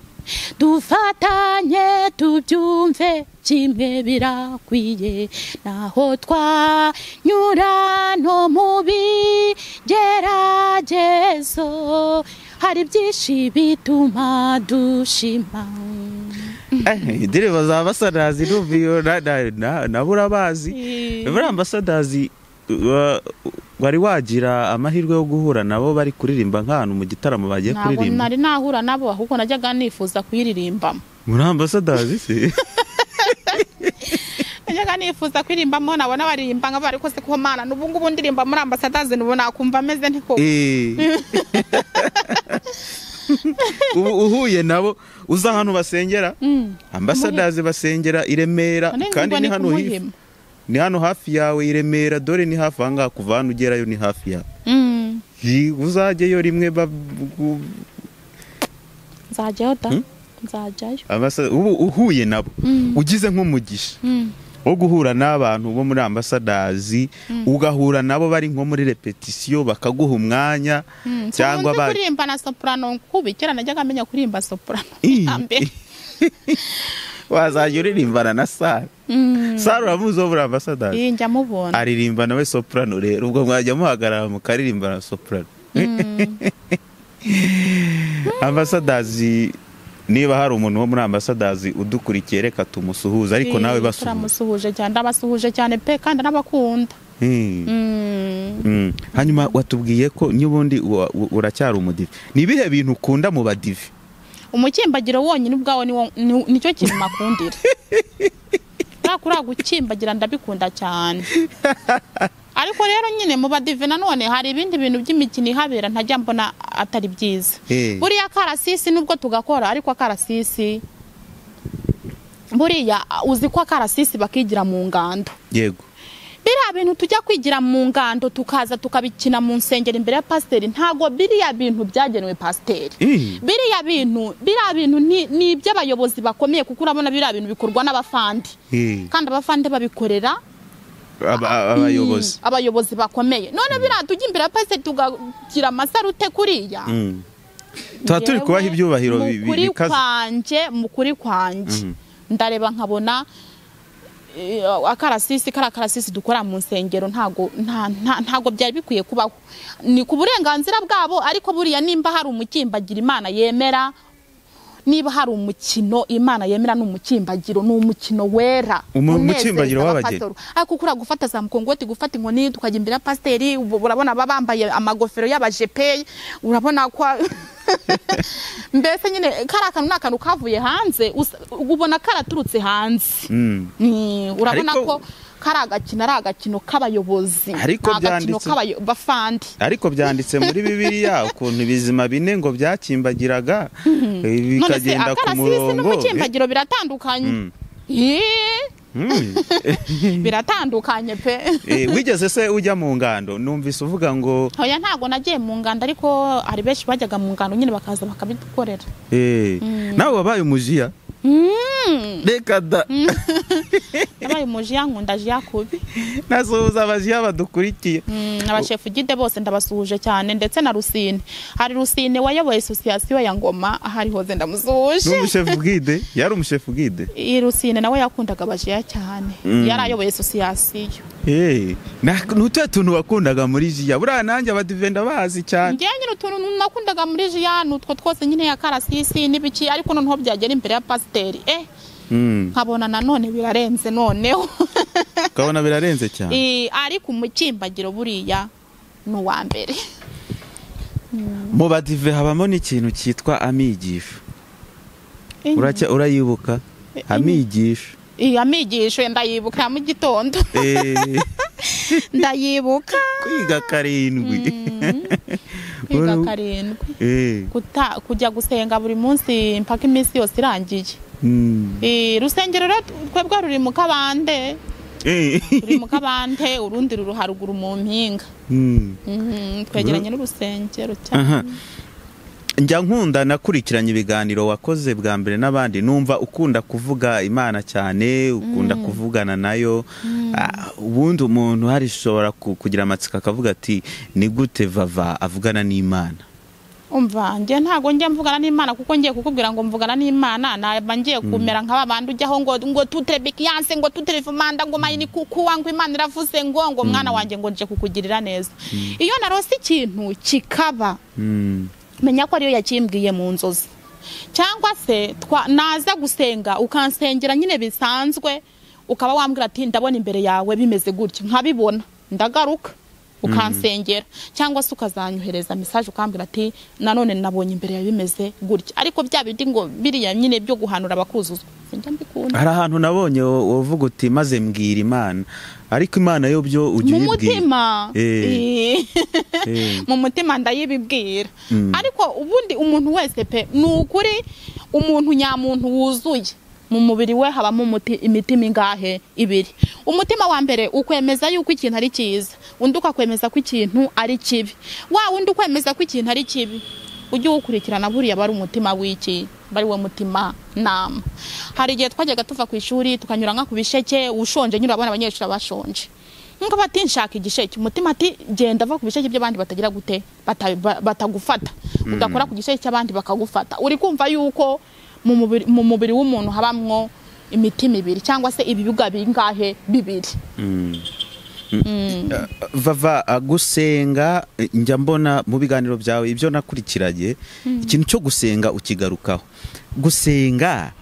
Dufatanye tubyumve kimwe birakwiye. Naho twanyura no mu bigeragezo hari byinshi bituma dushima. Eh, indirimbo za ambasadazi numva iyo na- na- na- nabo urabazi buriya ambasadazi wari wagira amahirwe yo guhura nabo bari kuririmba nk'ahantu mu gitaramo bagiye ntabwo kuririmba? nari nahura nabo ahubwo najyaga nifuza kuyiririmbamo muri ambasadazi se najyaga nifuza kwirimbamo nabona baririmba nk'abo ariko se ko mana n'ubu ngubu ndirimba muri ambasadazi n'ubu nakumva ameze nti koko? Eh. ubu uhuye nabo uza ahantu basengera? Mm. ambasadazi basengera i Remera kandi ni hano kumuhima. Ni hano hafi yawe i Remera dore ni hafi aha ngaha kuva hano ugerayo ni hafi yawe Mm. Yi, uzajyeyo rimwe nzajyayo da Hmm? nzajyayo ubu uhuye nabo Mm. ugize nk'umugisha Mm. wo guhura n'abantu bo muri ambasadazi ugahura nabo bari nko muri repetisiyo bakaguha umwanya cyangwa Sinzi ba kuririmba na soprano kubi kera najyaga menya kuririmba soprano Ii. wazajya uririmbana na sara Mm. sara uramuzi wo muri ambasadazi iyi njya mubona aririmba nawe soprano rero. Ubwo mwajya muhagarara mukaririmba na soprano. Ambasadazi niba hari umuntu wo muri ambasadazi udukurikiye reka tumusuhuze. Ariko nawe basuhuze. turamusuhuje cyane. Ndabasuhuje cyane pe kandi n'abakunda Hmm. Mm. Mm. hanyuma watubwiye ko n'ubundi uracyari umudive ni ibihe bintu ukunda mu badive umukimbagiro wonyine ni- ni cyo kintu makundira kuriya gukimbagira ndabikunda cyane. Ariko rero nyine mu badive nanone hari ibindi bintu by'imikino ihabera ntajya mbona atari byiza. Eh. buriya akarasisi nubwo tugakora ariko akarasisi buriya uzi ko akarasisi bakigira mu ngando. Yego. Biriya bintu tujya kwigira mu ngando tukaza tukabikina mu nsengero imbere ya pasiteri ntabwo biriya bintu byagenewe pasiteri. Biriya bintu biriya bintu ni iby'abayobozi bakomeye kuko urabona biriya bintu bikorwa n'abafandi. Kandi abafandi babikorera. Aba- abayobozi. abayobozi bakomeye. None biriya tujya imbere ya pasiteri tugagira amasarute kuriya. Tuba turi kubaha ibyubahiro bikaze. mu kuri kwanje. Mhm. ndareba nkabona akarasisi kari akarasisi dukora mu nsengero ntago nta- nta- ntago byari bikwiye kubaho. Ni ku burenganzira bwabo ariko buriya nimba hari umukimbagira imana yemera niba hari umukino imana yemera ni umukimbagiro ni umukino wera umukimbagiro w'abageni. ariko kuriya gufata za mukongoti gufata inkoni tukajya imbere ya pasiteri urabona baba bambaye amagofero y'abajepe urabona ko mbese nyine kariya kantu ni akantu kavuye hanze ubona karaturutse hanze Mm. Urabona ko kari agakino ari agakino k'abayobozi. Byanditse- ariko byanditse muri bibiliya ukuntu ibizima bine ngo byakimbagiraga se bikagenda ku murongo. n'umukimbagiro biratandukanye. Mm. Mm. biratandukanye pe. Eh, wigeze se ujya mu ngando? Numvise uvuga ngo oya ntabwo nagiye mu nganda ariko hari benshi bajyaga mu ngando nyine bakaza bakabidukorera. Eh, nawe wabaye umujiya? Mm. Reka da nabaye umujiya nkunda jiya kubi. Nasuhuza abajiya badukurikiye. Mm, abashefu gide bose ndabasuhuje cyane ndetse na rusine. Hari rusine wayoboye asosiyasiyo ya ngoma aho ari hose ni ndamusuhuje. Umushefu bwide yari umushefu bwide iyi rusine nawe yakundaga abajiya cyane. Mm. yari ayoboye asosiyasiyo Eh, utuhe tuntu wakundaga muri jiya. Buriya nanjye abadive ndabazi cyane. Njyewe nyine utuntu nakundaga muri jiya ni utwo twose nyine ya karasisi n'ibiki ariko noneho byagera imbere ya pasiteri eh? Mm, nkabona nanone birarenze noneho. Ukabona birarenze cyane. Eh, ariko umukimbagiro buriya ni uwa mbere. Mu badive habamo n'ikintu cyitwa amigisho. Uracya- urayibuka? Amigisho. Iyi amigisho ndayibuka mu gitondo. Eh, ndayibuka. Kwiga karindwi. Kwiga Uru- karindwi. Eh, kujya gusenga buri munsi mpaka iminsi yose irangiye mm, Eh, urusengero twebwe ruri mu kabande. Ruri mu kabande urundi ruri haruguru mu mpinga. Mm. Mhm, twegeranye n'urusengero cyane. Njya nkunda nakurikiranye ibiganiro wakoze bwa mbere n'abandi. Numva ukunda kuvuga imana cyane ukunda kuvugana na yo. Ah, ubundi umuntu hari ushobora ku- kugira amatsiko akavuga ati ni gute vava avugana n'imana? Umva njye ntabwo njya mvugana n'imana kuko ngiye kukubwira ngo mvugana n'imana. Naba ngiye kumera nka babandi ujyaho ngo ngo tutrebikiyanse ngo tuterefumanda ngo mayini kukuwa ngo imana iravuze ngo ngo mwana wanjye ngo nje kukugirira neza. Iyo narose ikintu kikaba Mm, menya ko ariyo yakimbwiye mu nzozi. Cyangwa se naza gusenga ukansengera nyine bisanzwe ukaba wambwira ati ndabona imbere yawe bimeze gutya. Nkabibona. Ndagaruka ukansengera. Cyangwa se ukazanyohereza mesaje ukambwira ati nanone nabonye imbere yawe bimeze gutya. Ariko bya bindi ngo biriya nyine byo guhanura abakuzuzwa hari ahantu nabonye wo- wovuga uti maze mbwira imana. Ariko imana yo byo ujya mu uyibwira mutima. Eh. Eh. Eh. mu mutima ndayibibwira. Mm. ariko ubundi umuntu wese pe ni ukuri umuntu nyamuntu wuzuye. Mu mubiri we habamo imitima ingahe? Ibiri. Umutima wa mbere ukwemeza yuko ikintu ari cyiza. Undi ukakwemeza ko ikintu ari kibi. Wa wundi ukwemeza ko ikintu ari kibi? Ujye uwukurikirana buriya aba ari umutima w'iki? Bari wo mutima nama hari igihe twajyaga tuva ku ishuri tukanyura nka ku bisheke ushonje nyine urabona abanyeshuri bashonje nko bati nshaka igisheke umutima ati genda va ku bisheke by'abandi batagira gute? Bata- ba- batagufata. Udakora ku gisheke cy'abandi bakagufata. Uri kumva yuko mu mubiri mu mubiri w'umuntu habamwo imitima ibiri cyangwa se ibibuga bingahe bibiri. Vava ah, gusenga eh, njya mbona mu biganiro byawe ibyo nakurikiranye. Ikintu cyo gusenga ukigarukaho. Gusenga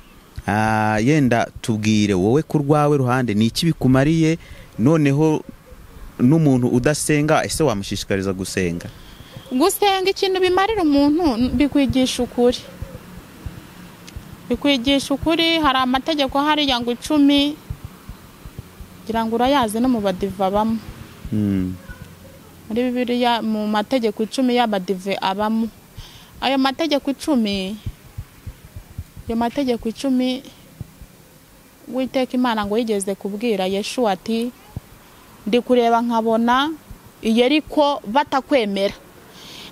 ah, yenda tubwire wowe ku rwawe ruhande ni iki bikumariye noneho n'umuntu udasenga ese wamushishikariza gusenga? Gusenga ikintu bimarira umuntu bikwigisha ukuri. Bikwigisha ukuri hari amategeko hariya ngo icumi ngira ngo urayazi no mu badive abamo. Mm, muri bibiliya mu mategeko icumi y'abadive abamo. Ayo mategeko icumi ayo mategeko icumi witeka imana ngo yigeze kubwira yeshuwa ati ndi kureba nkabona iyeriko batakwemera.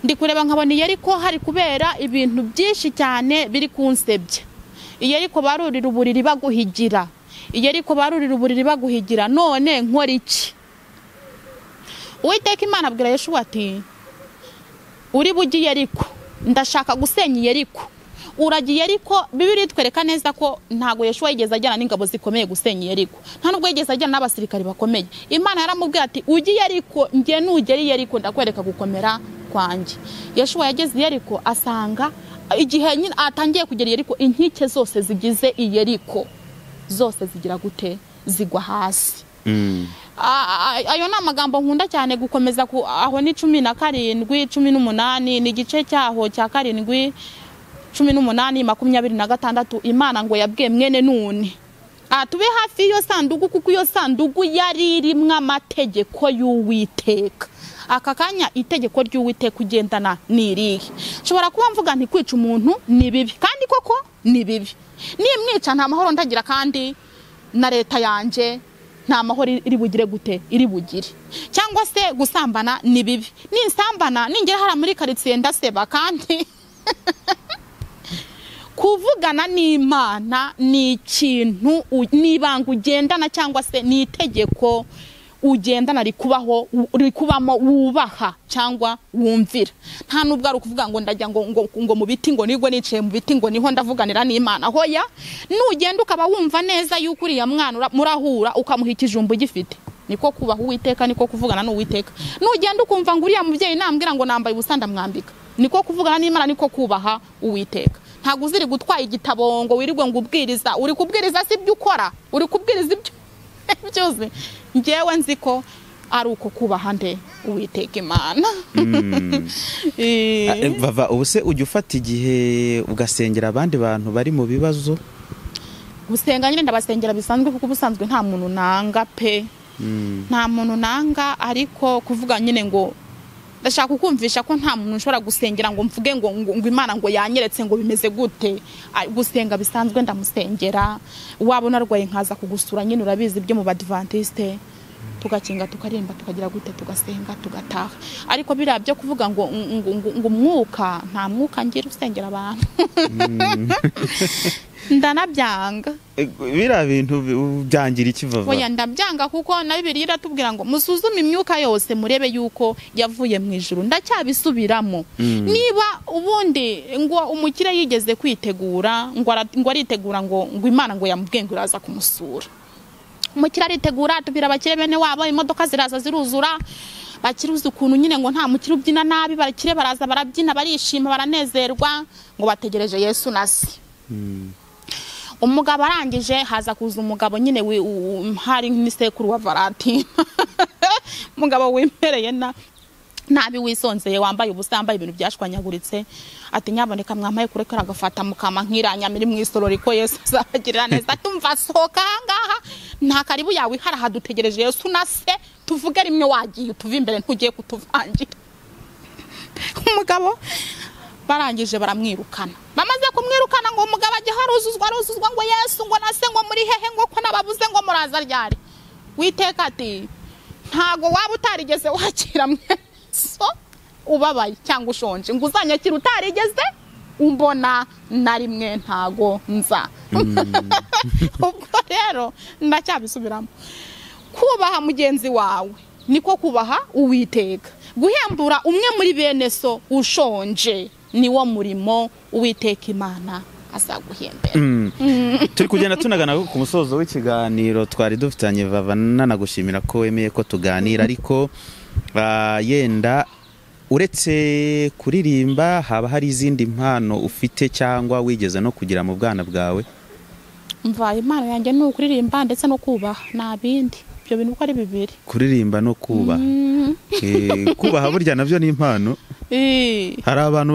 Ndi kureba nkabona iyeriko hari kubera ibintu byinshi cyane biri kunsebya. Iyeriko barurira uburiri baguhigira. Iyeriko barurira uburiri baguhigira none nkora iki? Uwiteka imana abwira yeshuwa ati uri bugiye ariko ndashaka gusenya iyeriko uragiye ariko bibiri itwereka neza ko ntabwo yeshuwa yigeze ajyana n'ingabo zikomeye gusenya iyeriko nta nubwo yigeze ajyana n'abasirikari bakomeye. Imana yaramubwiye ati ugiye ariko njye nugera iyeriko ndakwereka gukomera kwanjye. Yeshuwa yageze iyeriko asanga igihe atangiye kugera iyeriko inkike zose zigize iyeriko zose zigira gute zigwa hasi. Mm, ayo ni amagambo nkunda cyane gukomeza aho ni cumi na karindwi cumi n'umunani ni igice cyaho cya karindwi cumi n'umunani makumyabiri na gatandatu. Imana ngo yabwiye mwene nuni. Ah, tube hafi y'iyo sanduku kuko iyo sanduku yari irimo amategeko y'uwiteka. Aka kanya itegeko ry'uwiteka ugendana ni irihe nshobora kuba mvuga nti kwica umuntu ni bibi kandi koko ni bibi. Nimwica nta mahoro ndagira kandi na leta yanjye nta mahoro iri bugire gute? Iri bugire cyangwa se gusambana ni bibi. Ninsambana ningera hariya muri karitsiye ndaseba kandi kuvugana n'imana ni ikintu u- ni ibanga ugendana cyangwa se ni itegeko ugendana rikubaho rikubamo wubaha cyangwa wumvira. Nta nubwo ari ukuvuga ngo ndajya ngo, ngo, ngo mu biti ngo nigwe nicaye mu biti ngo ni ho ndavuganira n'imana. Hoya nugenda ukaba wumva neza yuko uriya mwana ura- murahura ukamuha ikijumba ugifite niko kubaha uwiteka niko kuvugana n'uwiteka. Nugenda ukumva ngo uriya mubyeyi nambwira ngo nambaye ubusa ndamwambika. Niko kuvugana n'imana niko kubaha uwiteka. Ntabwo uziri gutwara igitabo ngo wirirwe ngo ubwiriza. Uri kubwiriza si ibyo ukora uri kubwiriza ibyo byose. Ngewe nzi ko ari uko kubaha nde? Uwiteka imana. Eh, Ah, eh, ubu se ujya ufata igihe ugasengera abandi bantu bari mu bibazo? Gusenga nyine ndabasengera bisanzwe kuko ubusanzwe nta muntu nanga pe. Mm. nta muntu nanga ariko kuvuga nyine ngo ndashaka kukumvisha ko nta muntu ushobora gusengera ngo mvuge ngo, ngo, imana ngo yanyeretse ngo bimeze gute? Gusenga bisanzwe ndamusengera. Waba unarwaye nkaza kugusura nyine urabizi ibyo mu badivantiste tugakinga tukaririmba tukagira gute? Tugasenga tugataha. Ariko biriya byo kuvuga ngo, ngo, ngo, ngo umwuka nta mwuka ngira usengera abantu. ndanabyanga. Eh, biriya bintu bi- byangira iki vava? Oya ndabyanga kuko na bibiri iratubwira ngo musuzume imyuka yose murebe yuko yavuye mu ijuru. Ndacyabisubiramo. Niba ubundi ngo umukire yigeze kwitegura ngo aritegura ngo ngo imana ngo yamubwiye ngo iraza kumusura. Umukire aritegura atubwira abakire bene wabo imodoka ziraza ziruzura bakiruzi ukuntu nyine ngo nta mukire ubyina nabi bakire baraza barabyina barishima baranezerwa ngo bategereje yesu na se. Umugabo arangije haza kuza umugabo nyine hari nk'isekuru wa valentina umugabo wimereye na nabi wisonzeye wambaye ubusa yambaye ibintu byashwanyaguritse. Ati nyaboneka mwampaye kurekera agafata mukama nkiranyama iri mu isorori ko yesu azabagirira neza. Tumva sohoka ahangaha nta karibu yawe ihari aha dutegereje yesu na se tuvuge rimwe wagiye utuve imbere ntugiye kutuvangira. Umugabo barangije baramwirukana. Bamaze kumwirukana ngo umugabo ajye haruzuzwa aruzuzwa ngo yesu ngo na se ngo muri hehe ngo ko nababuze ngo muraza ryari? Witeka ati ntago waba utarigeze wakira mweso ubabaye cyangwa ushonje. Ngo uzanyakira utarigeze? Umbona na rimwe ntago nza. Ubwo rero ndacyabisubiramo. Kubaha mugenzi wawe niko kubaha uwiteka. Guhembura umwe muri bene so ushonje. Niwo murimo uwiteka imana azaguhembera. Turi kugenda tunagana ku musozo w'ikiganiro twari dufitanye vava nanagushimira ko wemeye ko tuganira ariko ah, yenda uretse kuririmba haba hari izindi mpano ufite cyangwa wigeze no kugira mu bwana bwawe? Mva impano yanjye ni ukuririmba ndetse no kubaha nta bindi. Ibyo bintu uko ari bibiri. Kuririmba no kubaha. Eh, kubaha burya na byo ni impano. Eh, hari abantu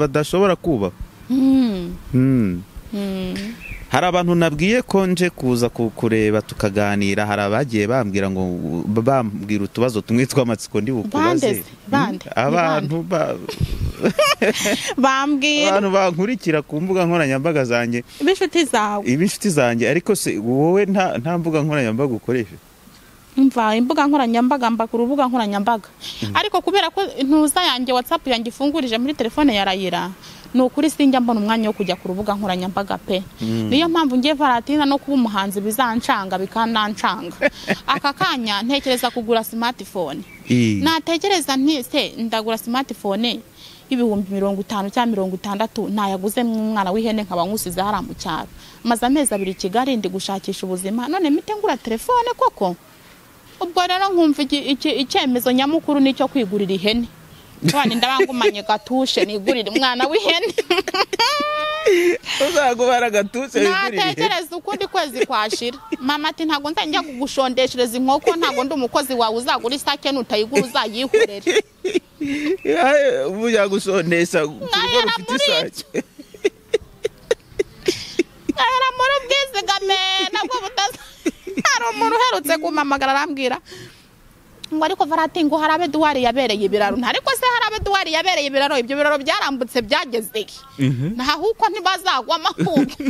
badashobora kubaha. Mm, Hmm. mm. hari abantu nabwiye ko nje kuza ku- kureba tukaganira hari abagiye bambwira ngo bambwira utubazo tumwe tw'amatsiko ndi bukubaze? Hmm? abantu ba- bambwira. Abantu bankurikira ku mbuga nkoranyambaga zanjye. B'inshuti zawe. Ib'inshuti zanjye ariko se wowe nta nta mbuga nkoranyambaga ukoresha mva imbuga nkoranyambaga mba ku rubuga nkoranyambaga. Ariko kubera ko intuza yanjye watsapu yanjye ifungurije muri telefone ya rayira ni ukuri sinjya mbona umwanya wo kujya ku rubuga nkoranyambaga pe. Niyo mpamvu ngiye varatina no kuba umuhanzi bizancanga bikanancanga aka kanya ntekereza kugura smartphone. Natekereza nti se ndagura smartphone y'ibihumbi mirongo itanu cyangwa mirongo itandatu nayaguze umwana w'ihene nkaba nkusize hariya mu cyaro. Maze amezi abiri i kigali ndi gushakisha ubuzima. None mite ngura telefone koko? Ubwo rero nkumva icyemezo nyamukuru ni icyo kwigurira ihene. None ndabangumanye gatushe nigurire umwana w'ihene. Uzagubara agatutse wigurire natekereza ukundi kwezi kwashira. Mama ati ntabwo nzajya kugushondeshereza inkoko ntabwo ndi umukozi wawe uzagura isake nutayigura uzayihorere. Ihene bujya gusondesha ku rugo Nahera rufite isake. ahera muri ubwizigame nabwo butaza hari umuntu uherutse kumpamagara arambwira ngo ariko varati ngo hari abeduwari yabereye ibiraro. Ariko se hari abeduwari yabereye ibiraro? Ibyo biraro byarambutse byageze he? Naho uko ntibazagwa amahumbi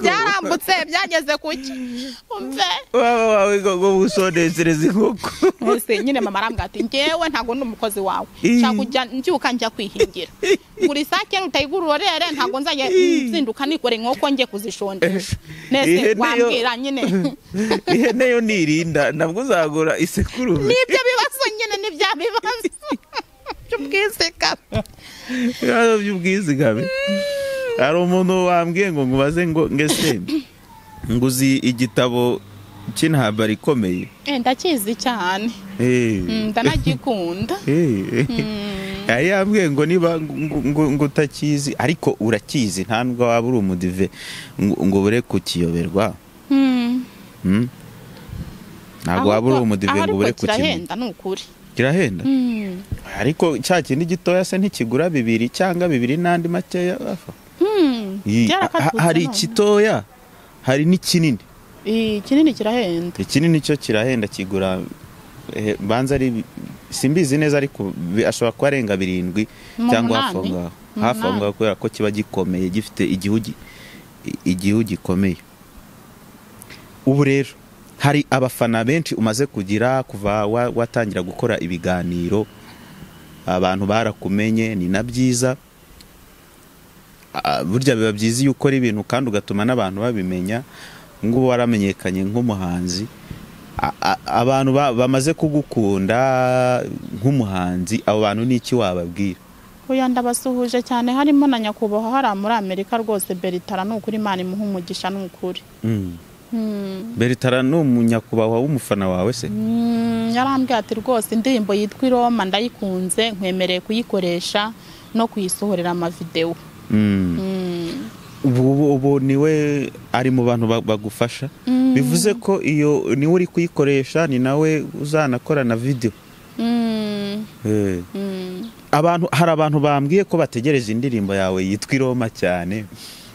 byarambutse byageze ku ki umve. Waba wawe ngo gusonezereza inkoko Ese nyine mama arambwira ati ngewe ntabwo ndi umukozi wawe. Nshaka kujya mbyuka njya kwihingira. Buri sake utayigura urorere ntabwo nzajya nzinduka nikore inkoko njye kuzishondesha nese wambwira nyine. Ihene yo nirinda nabwo uzagura isekurume nibyo bibazo nyine nibya bibazo. By'ubwisika ibibazo by'ubwizigame hari umuntu wambwiye ngo ngubaze ngo ngese nguzi igitabo cy'intambara ikomeye Eh, ndakizi cyane Eh. Mm, ndanagikunda Eh. yari yambwiye ngo niba ngo- utakizi ariko urakizi nta nubwo waba uri umudive ngo bure kukiyoberwa Mm. Hmm? ntabwo waba uri umudive ngo ubure kukimenya kirahenda ni ukuri kirahenda Mm. ariko cya kindi gitoya se ntikigura bibiri cyangwa bibiri n'andi makeya afa Mm. Iyi- Byarakatutse ha- hari ikitoya hari n'ikinini. Ii, kinini kirahenda. Ikinini cyo kirahenda kigura eh, banza ari bi- simbizi neza ariko ashobora kuba arenga birindwi cyangwa hafi aho ngaho. Hafi aho ngaho kubera ko kiba gikomeye gifite igihu gikomeye. Ubu rero hari abafana benshi umaze kugira kuva wa- watangira gukora ibiganiro abantu barakumenye ni na byiza. Burya biba byiza iyo ukora ibintu kandi ugatuma n'abantu babimenya ngubu waramenyekanye nk'umuhanzi A- a- abantu ba- bamaze kugukunda nk'umuhanzi abo bantu ni iki wababwira Oya ndabasuhuje cyane harimo na nyakubahwa hariya muri Amerika rwose Beritara ni ukuri Imana imuha umugisha ni ukuri Mm. Mm. beritara ni umunyakubahwa w'umufana wawe se Mm, yarambwiye ati rwose indirimbo yitwa iroma ndayikunze nkwemereye kuyikoresha no kuyisohorera amavidewo. Ubu ubu- ni we ari mu bantu ba- bagufasha Mm. bivuze ko iyo ni we uri kuyikoresha ni nawe uzanakora na video Mm. Eh. Mm. abantu hari abantu bambwiye ko bategereje indirimbo yawe yitwa iroma cyane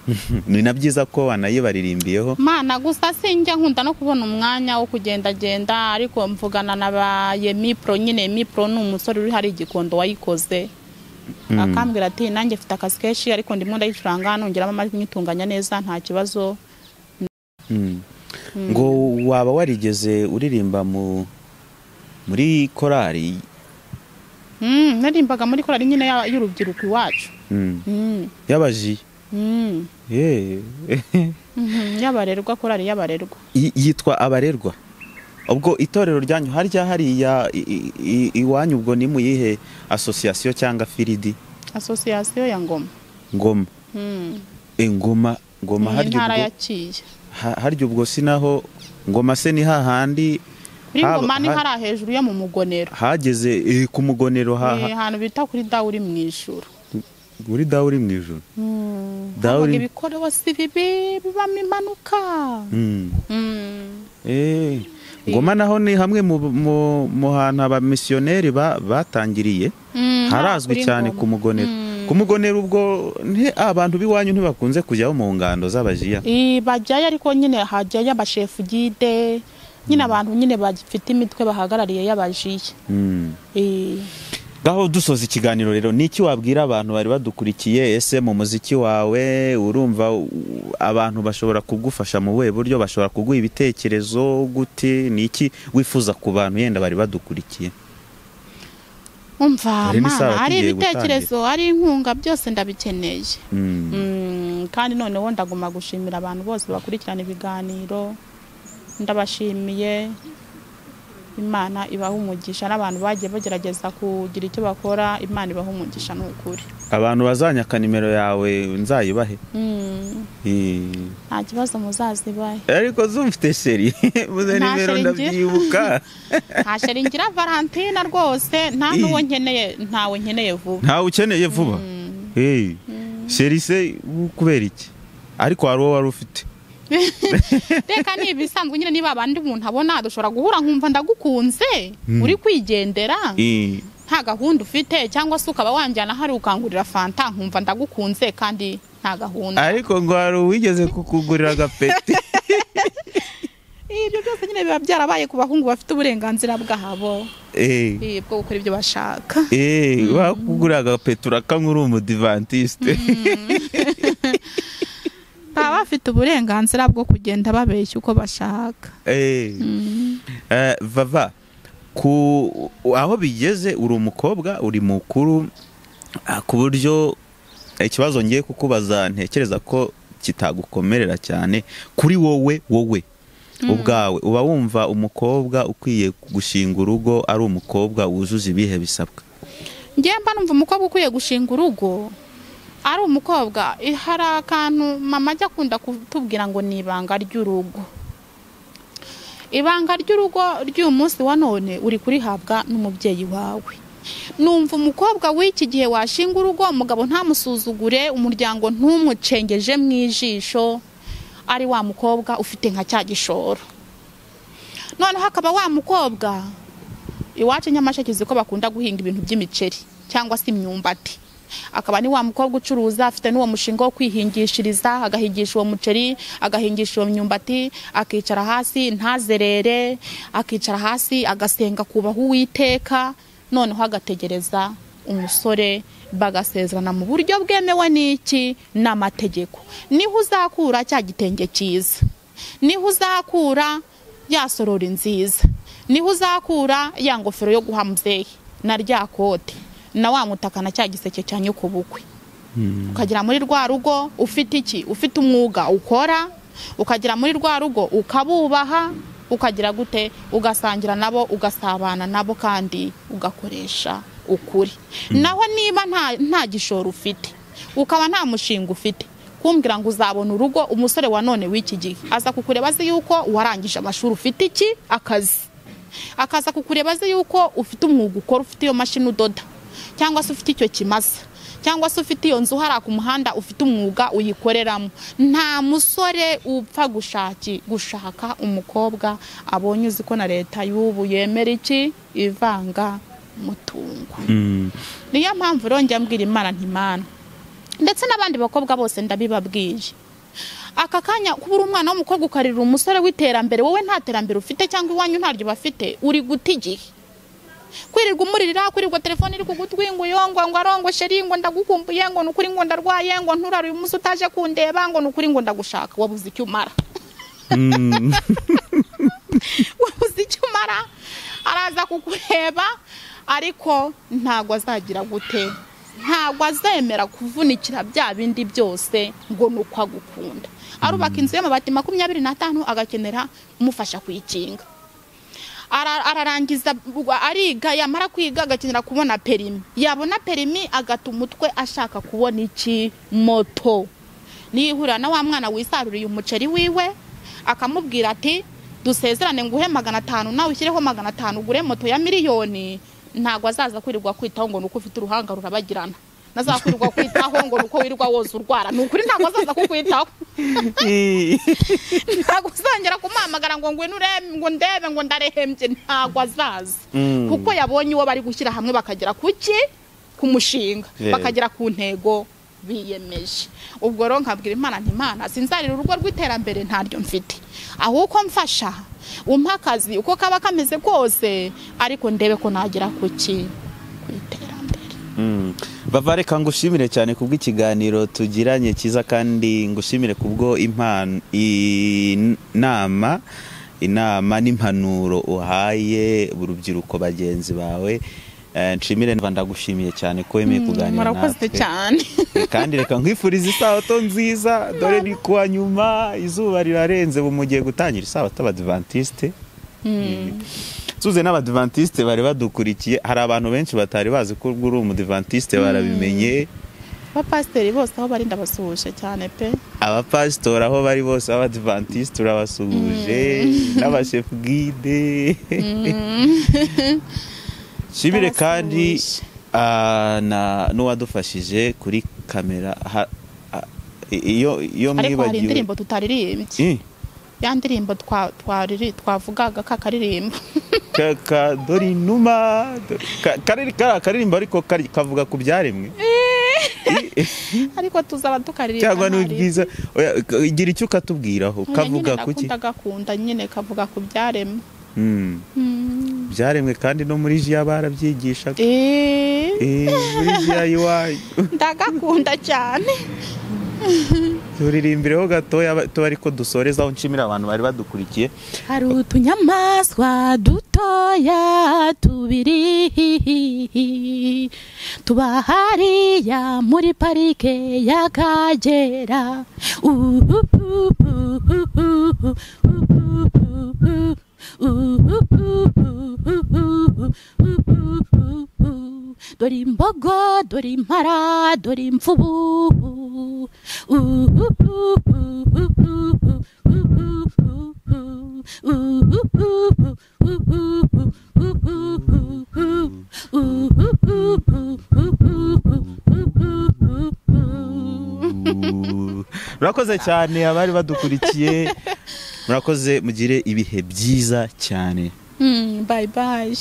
ni na byiza ko wanayibaririmbiyeho mana gusa sinjya nkunda no kubona umwanya wo kugendagenda ariko mvugana na ba yemipro nyine yemipro ni umusore uri hari igikondo wayikoze akambwira ati nanjye mfite akazi kenshi ariko ndimo ndayicuranga nongeramo amajwi nyitunganya neza nta kibazo. Mm. ngo waba warigeze uririmba mu muri korari? Mm, narimbaga muri korali nyine y'urubyiruko iwacu. Mm. Mm, y'abaji? Mm, Yeah. mhm, y'abarerwa korali y'abarerwa. Yitwa abarerwa? Ubwo itorero ryanyu harya hariya iwanyu ubwo ni mu yihe asosiyasiyo cyangwa firidi? Asosiyasiyo ya ngoma. Ngoma. Mm, e ngoma ngoma harya ubwo harya ubwo si naho ngoma se ni hahandi kuri ngoma ni ha- hariya hejuru yo mu mugonero. Hageze eh, ku mugonero ni haha ahantu bita kuri dawe uri mu ijuru. Uri dawe uri mu ijoro Mm, Dawe habaga uri- ibikorosi bibi bibamo impanuka. Mm. Mm, Eh, ngoma naho ni hamwe mu, hantu abamisiyoneri ba, batangiriye mm, harazwi cyane ku mugonero. Mm. ku mugonero ubwo abantu b'iwanyu ntibakunze kujyaho mu ngando z'abajiya bajyayo ariko nyine hajyayo abashefu gide. Nyine abantu nyine bafite imitwe bahagarariye y'abajiya Mm. Ngaho dusoza ikiganiro rero ni iki wabwira abantu bari badukurikiye? Ese mu muziki wawe urumva abantu bashobora kugufasha mu buhe buryo? Bashobora kuguha ibitekerezo gute? Ni iki wifuza ku bantu yenda bari badukurikiye? Umva Hari n'isaha mana ari tugiye ibitekerezo ari inkunga byose ndabikeneye. Mm. Mm, kandi noneho ndaguma gushimira abantu bose bakurikirana ibiganiro. Ndabashimiye. Imana ibaha umugisha n'abantu bagiye bagerageza kugira icyo bakora imana ibaha umugisha ni ukuri abantu bazanyaka nimero yawe nzayibahe? Mm, Eh. nta kibazo muzazibahe. Ariko zumfite sheri muze nimero ndabyibuka. Nta sheri ngira valentina rwose. Nta n'uwo nkeneye ntawe nkeneye vuba. Ntawe ukeneye vuba. Hey. sheri se kubera iki? Ariko hari uwo wari ufite. Reka ni ibisanzwe nyine niba abandi umuntu abona dushobora guhura nkumva ndagukunze uri kwigendera. Nta gahunda ufite cyangwa se ukaba wanjyana hari ukangurira fanta nkumva ndagukunze kandi nta gahunda. Ariko ngo hari uwigeze kukugurira agapeti. Ibyo byose nyine biba byarabaye ku bahungu bafite uburenganzira bwabo. Bwo gukora ibyo bashaka. Eh, bakugurira agapeti urakanywa uri umudivantiste baba bafite uburenganzira bwo kugenda babeshya uko bashaka. Eh, eh, vava ku aho bigeze uri umukobwa uri mukuru ah, ku buryo ikibazo ngiye kukubaza ntekereza ko kitagukomerera cyane kuri wowe wowe ubwawe uba wumva umukobwa ukwiye gushinga urugo ari umukobwa wujuje ibihe bisabwa? Njye mba numva umukobwa ukwiye gushinga urugo. Ari umukobwa eh, hari akantu mama ajya akunda kutubwira ngo ni ibanga ry'urugo. Ibanga ry'urugo ry'uyu munsi wa none uri kurihabwa n'umubyeyi wawe. Numva umukobwa w'iki gihe washinga urugo umugabo ntamusuzugure umuryango ntumucengeje mu ijisho ari wa mukobwa ufite nka cya gishoro. Noneho akaba wa mukobwa iwacu nyamasheke uzi ko bakunda guhinga ibintu by'imiceri cyangwa se imyumbati. Akaba ni wa mukobwa ucuruza afite n'uwo mushinga wo kwihingishiriza agahingisha uwo muceri agahingisha uwo myumbati akicara hasi ntazerere akicara hasi agasenga kubaha uwiteka noneho agategereza umusore bagasezerana mu buryo bwemewe n'iki? N'amategeko. Niho uzakura cya gitenge cyiza. Niho uzakura ya sorori nziza. Niho uzakura ya ngofero yo guha muzehe na rya kote. Na wa mutaka na cya giseke cya nyoko bukwe ukagera muri rwa rugo ufite iki? Ufite umwuga ukora ukagera muri rwa rugo ukabubaha ukagira gute? Ugasangira nabo ugasabana nabo kandi ugakoresha ukuri. Naho niba nta nta gishoro ufite ukaba nta mushinga ufite kumbwira ngo uzabona urugo umusore wa none w'iki gihe. Aza kukureba azi yuko warangije amashuri ufite iki? Akazi. Akaza kukureba azi yuko ufite umwuga ukora ufite iyo mashini udoda. Cyangwa se ufite icyo kimasa cyangwa se ufite iyo nzu hariya ku muhanda ufite umwuga uyikoreramo. Nta musore upfa gushaki gushaka umukobwa abonye uzi ko na leta y'ubu yemera iki? Ivanga mutungo niyo mpamvu rongera mbwira imana ntimana ndetse n'abandi bakobwa bose ndabibabwiye. Aka kanya kuba uri umwana w'umukobwa ukarira umusore w'iterambere wowe nta terambere ufite cyangwa iwanyu ntaryo bafite uri guta igihe. Kwirirwa umuririra kwirirwa telefone iri kugutwi ngo uyongo ngo arongo sheri ngo ndagukumbuye ngo nukuri ngo ndarwaye ngo nturare uyu munsi utaje kundeba ngo nukuri ngo ndagushaka. Wabuze icyo umara? Wabuze icyo umara? Araza kukureba ariko ntabwo azagira gute. Ntabwo azemera kuvunikira bya bindi byose ngo ni uko agukunda. Arubaka inzu y'amabati makumyabiri n'atanu agakenera umufasha kuyikinga ararangiza ariga yamara kwiga agakenera kubona perimi. Yabona perimi agata umutwe ashaka kubona iki? Moto. Nihurira na wa mwana wisaruriye umuceri wiwe akamubwira ati dusezerane nguhe magana atanu nawe ushyireho magana atanu ugure moto ya miliyoni. Ntabwo azaza kwirirwa kwitaho ngo ni uko ufite uruhanga rurabagirana. Nazakwirirwa kwitaho ngo ni uko wirirwa woza urwara ni ukuri ntabwo azaza kukwitaho ntabwo uzongera kumuhamagara ngo ngwino urebe ngo ndebe ngo ndarehembye ntabwo azaza. Mm. kuko yabonye uwo bari gushyira hamwe bakagera ku ki ku mushinga. Bakagera ku ntego biyemeje. Ubwo rero nkabwira imana nti imana sinzarira urugo rw'iterambere ntaryo mfite. Ahubwo mfasha. Umpa akazi. Uko kaba kameze kose ariko ndebe ko nagera ku ki ku. Bava reka ngushimire cyane kubw'ikiganiro tugiranye cyiza kandi ngushimire kubwo inama inama n'impanuro uhaye urubyiruko bagenzi bawe. Eh, nshimire ndagushimiye cyane ko wemeye kuganira murakoze natwe. cyane. Kandi reka nkwifuriza isabato nziza. Dore ni kuwa nyuma izuba rirarenze ubu mugiye gutangira isabato abadivantisite tuze n'abadivantisite bari badukurikiye hari abantu benshi batari bazi ko uri umudivantiste barabimenye. Abapasiteri bose aho bari ndabasuhuje cyane pe. Abapasitori aho bari bose b'abadivantisite urabasuhuje n'abashefu bwide shimire kandi Ndabasuhuje. ah, n'uwadufashije kuri kamera ah, iyo iyo ariko hari mwibagiwe. indirimbo tutaririmbye Eh, ya ndirimbo twavugaga ka karirimbo. Ka- ka- dore inuma kari- kari akaririmbo ariko kavuga ku byaremwe. Ariko tuzaba tukaririmba cyangwa ni ntari- bwiza Oya, k- gira icyo ukatubwiraho. Kavuga kuki gakunda nyine kavuga ku byaremwe. Mm. Mm. byaremwe kandi no muri jiya barabyigishaga. Eh, Eh, muri jiya iwanyu ndagakunda cyane. turirimbireho gatoya ba- tuba ariko dusorezaho nshimira abantu bari badukurikiye. Hari utunyamaswa dutoya tubiri tuba hariya muri parike y'akagera. Dore imbogo dore impara dore imvubu murakoze cyane abari badukurikiye murakoze mugire ibihe byiza cyane Mm, bye bye